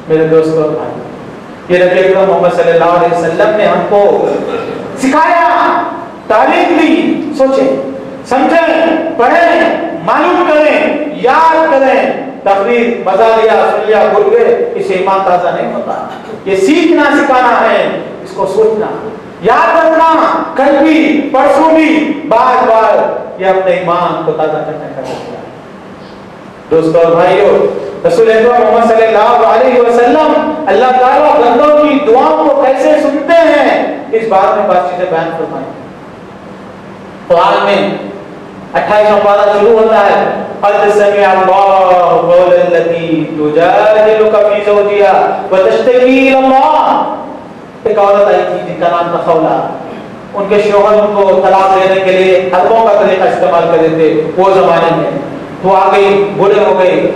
میرے دوستوں بھائی یہ نبی اکرم محمد صلی اللہ علیہ وسلم نے ہم کو سکھایا، تعلیم دی سوچیں سمجھیں، پڑھیں، معلوم کریں، یاد کریں۔ تقریر مزہ لیا سن لیا بھول گئے، اسے ایمان تازہ نہیں ہوتا۔ یہ سیکھنا سکھانا ہے، اس کو سوچنا۔ یاد رکھنا، کل بھی، پرسوں بھی، بار بار یہ اپنے ایمان کو تازہ کرنے کا ذریعہ دوستوں اور بھائیوں رسول اکرم محمد صلی اللہ علیہ وسلم اللہ تعالیٰ بندوں کی دعاؤں کو کیسے سنتے ہیں، اس بات میں بات چیزیں بیان فرمائیں۔ قرآن میں اٹھائیسواں پارہ شروع ہوتا ہے۔ قد سمع اللہ قول التي تجادلك في زوجها وتشتكي الى الله۔ ایک عورت آئی تھی جن کا نام تھا خولا۔ ان کے شوہر ان کو طلاق دینے کے لیے حلقوں کا طریقہ استعمال کر دیتے وہ زمانے میں۔ تو آ گئی، بوڑھے ہو گئی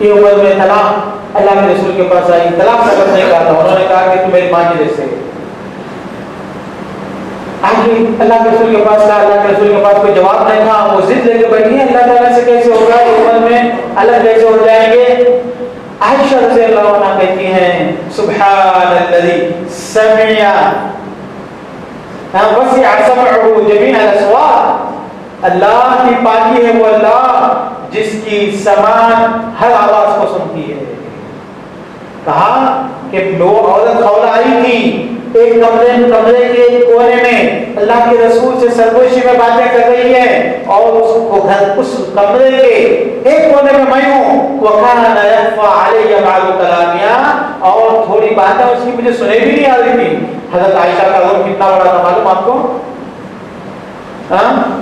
یہ عمر میں طلاق اللہ کے رسول کے پاس آئی۔ طلاق کا نہیں کہا تھا، انہوں نے کہا کہ تم میری ماں کی جیسے۔ آگے اللہ کے رسول کے پاس کہا اللہ کے رسول کے پاس کوئی جواب نہیں تھا، وہ ضد لے کے بیٹھی ہے اللہ تعالیٰ سے کیسے ہوگا؟ عمر میں الگ کیسے ہو جائیں گے؟ عائشہ رضی اللہ عنہ کہتی ہیں سبحان الذي سمع ہاں، وسع سمعه جميع الاصوات اللہ کی پاکی ہے وہ اللہ، جس کی سمان ہر آواز کو سنتی ہے۔ کہا کہ دو عورت خولا آئی تھی ایک کمرے کمرے کے کونے میں اللہ کے رسول سے سرگوشی میں باتیں کر رہی ہے اور اس کو گھر، اس کمرے کے ایک کونے میں میں ہوں۔ وکانا یخفا علیہ بعض کلامیہ اور تھوڑی باتیں اس کی مجھے سنے بھی نہیں آ رہی تھی۔ حضرت عائشہ کا روم کتنا بڑا تھا معلوم آپ کو؟ ہاں؟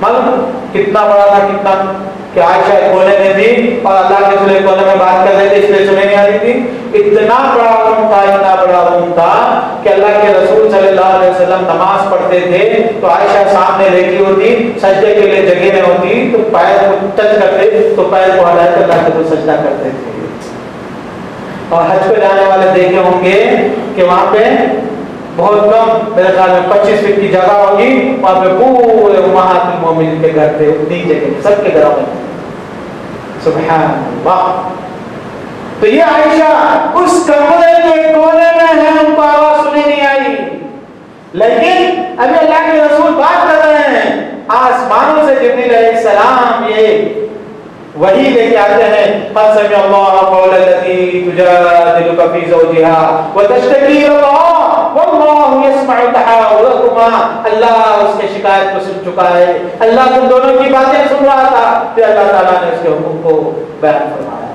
معلوم؟ کتنا بڑا تھا، کتنا؟ کہ عائشہ کونے میں تھی اور اللہ کے رسول کونے میں بات کر رہے تھے، اس لیے سنے نہیں آ رہی تھی۔ اتنا بڑا روم تھا، اتنا بڑا روم تھا کہ اللہ کے رسول صلی اللہ علیہ وسلم نماز پڑھتے تھے، تو عائشہ سامنے بیٹھی ہوتی، سجدے کے لیے جگہ نہ ہوتی، تو پیر کو ٹچ کرتے، تو پیر کو ہٹا کر اللہ کے رسول سجدہ کرتے تھے۔ اور حج پہ جانے والے دیکھے ہوں گے کہ وہاں پہ بہت کم، میرے خیال میں پچیس فٹ کی جگہ ہوگی، وہاں پہ پورے امہات المومنین کے گھر تھے اتنی جگہ، سب کے گھروں میں سبحان اللہ۔ تو یہ عائشہ اس کمرے کے کونے میں ہے ان کو آواز سنی نہیں آئی۔ لیکن ابھی اللہ کے رسول بات کر رہے ہیں۔ آسمانوں سے جبریل علیہ السلام یہ وہی لے کے آتے ہیں۔ قد سمع اللہ قول التي تجادلك في زوجها وتشتكي الى الله والله يسمع تحاوركما اللہ اس کے شکایت کو سن چکا ہے۔ اللہ تم دونوں کی باتیں سن رہا تھا۔ پھر اللہ تعالیٰ نے اس کے حکم کو بیان فرمایا۔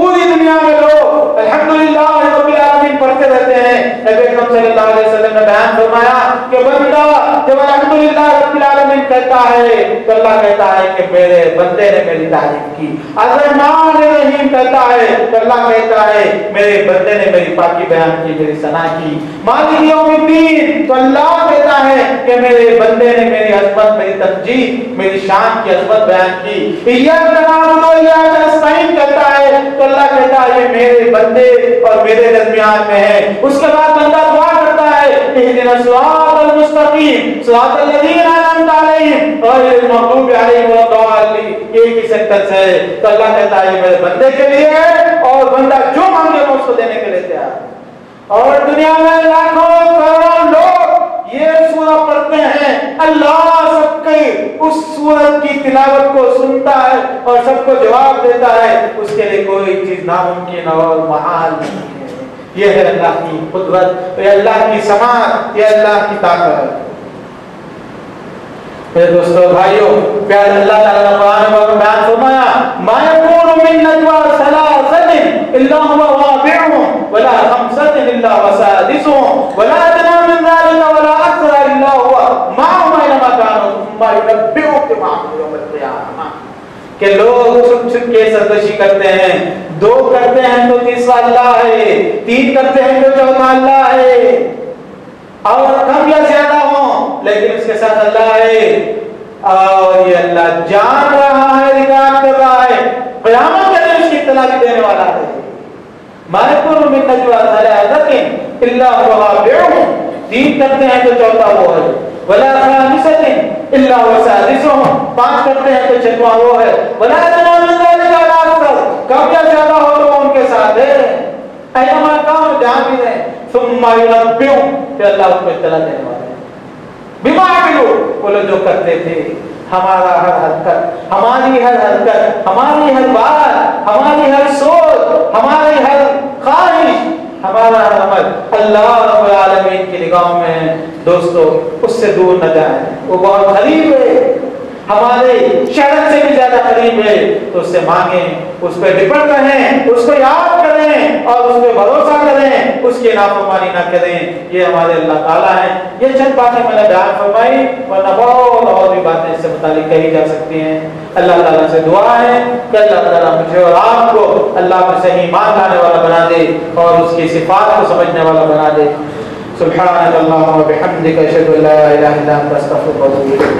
پوری دنیا میں لوگ الحمدللہ رب العالمین پڑھتے رہتے ہیں۔ نبی اکرم صلی اللہ علیہ وسلم نے بیان فرمایا کہ بندہ جب الحمدللہ رب العالمین کہتا ہے تو اللہ کہتا ہے کہ میرے بندے نے میری تعریف کی۔ الرحمن الرحیم کہتا ہے تو اللہ کہتا ہے میرے بندے نے میری پاکی بیان کی، میری ثنا کی۔ مالک یوم الدین تو اللہ کہتا ہے کہ میرے بندے نے میری عظمت، میری تنجید میری شان کی عظمت بیان کی۔ ایاک نعبد و ایاک نستعین کہتا ہے تو اللہ کہتا ہے، یہ میرے بندے اور میرے درمیان میں ہے. اس کے بعد بندہ دعا کرتا ہے، اہدنا الصراط المستقیم، صراط الذین انعمت علیہم، غیر المغضوب علیہم ولا الضالین. یہ کی سنٹنس ہے تو اللہ کہتا ہے، یہ میرے بندے کے لیے ہے اور بندہ جو مانگے وہ اس کو دینے کے لیے تیار اور دنیا میں لاکھوں کروڑوں لوگ یہ سورہ پڑھتے ہیں۔ اللہ سب کے اس سورت کی تلاوت کو سنتا ہے اور سب کو جواب دیتا ہے۔ اس کے لیے کوئی چیز ناممکن اور محال نہیں ہے۔ یہ ہے اللہ کی قدرت۔ یہ اللہ کی سماعت، یہ اللہ کی طاقت ہے۔ میرے دوستو، بھائیو پیار اللہ تعالیٰ نے قرآن میں بیان فرمایا، ما يكون من نجوى ثلاثة إلا هو رابعهم ولا خمسة إلا هو سادسهم ولا أدنى من ذلك ولا أكثر إلا هو معهم أينما كانوا ثم ينبئهم بما عملوا يوم القيامة کہ لوگ چھپ چھپ کے سرکشی کرتے ہیں۔ دو کرتے ہیں تو تیسرا اللہ ہے، تین کرتے ہیں تو چوتھا اللہ ہے۔ اور کم یا زیادہ ہوں، لیکن اس کے ساتھ اللہ ہے۔ اور یہ اللہ جان رہا ہے، ریکارڈ کر رہا ہے۔ قیامت کے دن اس کی اطلاع بھی دینے والا ہے۔ مالکور من نجوا ثلاثه الا هو رابعهم تین کرتے ہیں تو چوتھا وہ ہے۔ ولا خامسة الا هو سادسهم پانچ کرتے ہیں تو چھٹواں وہ ہے. ولا ادنى من ذلك ولا اكثر کم یا زیادہ ہو تو ان کے ساتھ ہے. ایما کام جان بھی دیں. ثم ينبئهم. پھر اللہ اس کو اطلاع دینے والا ہے بما عملوا. وہ لوگ جو کرتے تھے. ہمارا ہر حرکت، ہماری ہر حرکت، ہماری ہر بات، ہماری ہر سوچ، ہماری ہر خواہش ہمارا عمل اللہ رب العالمین کی نگاہوں میں دوستو، اس سے دور نہ جائیں۔ وہ بہت قریب ہے۔ ہمارے شہر سے بھی زیادہ قریب ہے، تو اس سے مانگیں، اس پہ ڈپٹ رہیں، اس کو یاد کریں اور اس پہ بھروسہ کریں، اس کی نافرمانی نہ کریں۔ یہ ہمارے اللہ تعالیٰ ہیں۔ یہ چند باتیں میں نے بیان فرمائی، ورنہ بہت اور بھی باتیں اس سے متعلق کہی جا سکتی ہیں۔ اللہ تعالیٰ سے دعا ہے کہ اللہ تعالیٰ مجھے اور آپ کو اللہ پر صحیح ایمان لانے والا بنا دے اور اس کی صفات کو سمجھنے والا بنا دے۔ سبحانك اللهم وبحمدك اشهد ان لا اله الا انت استغفرك واتوب اليك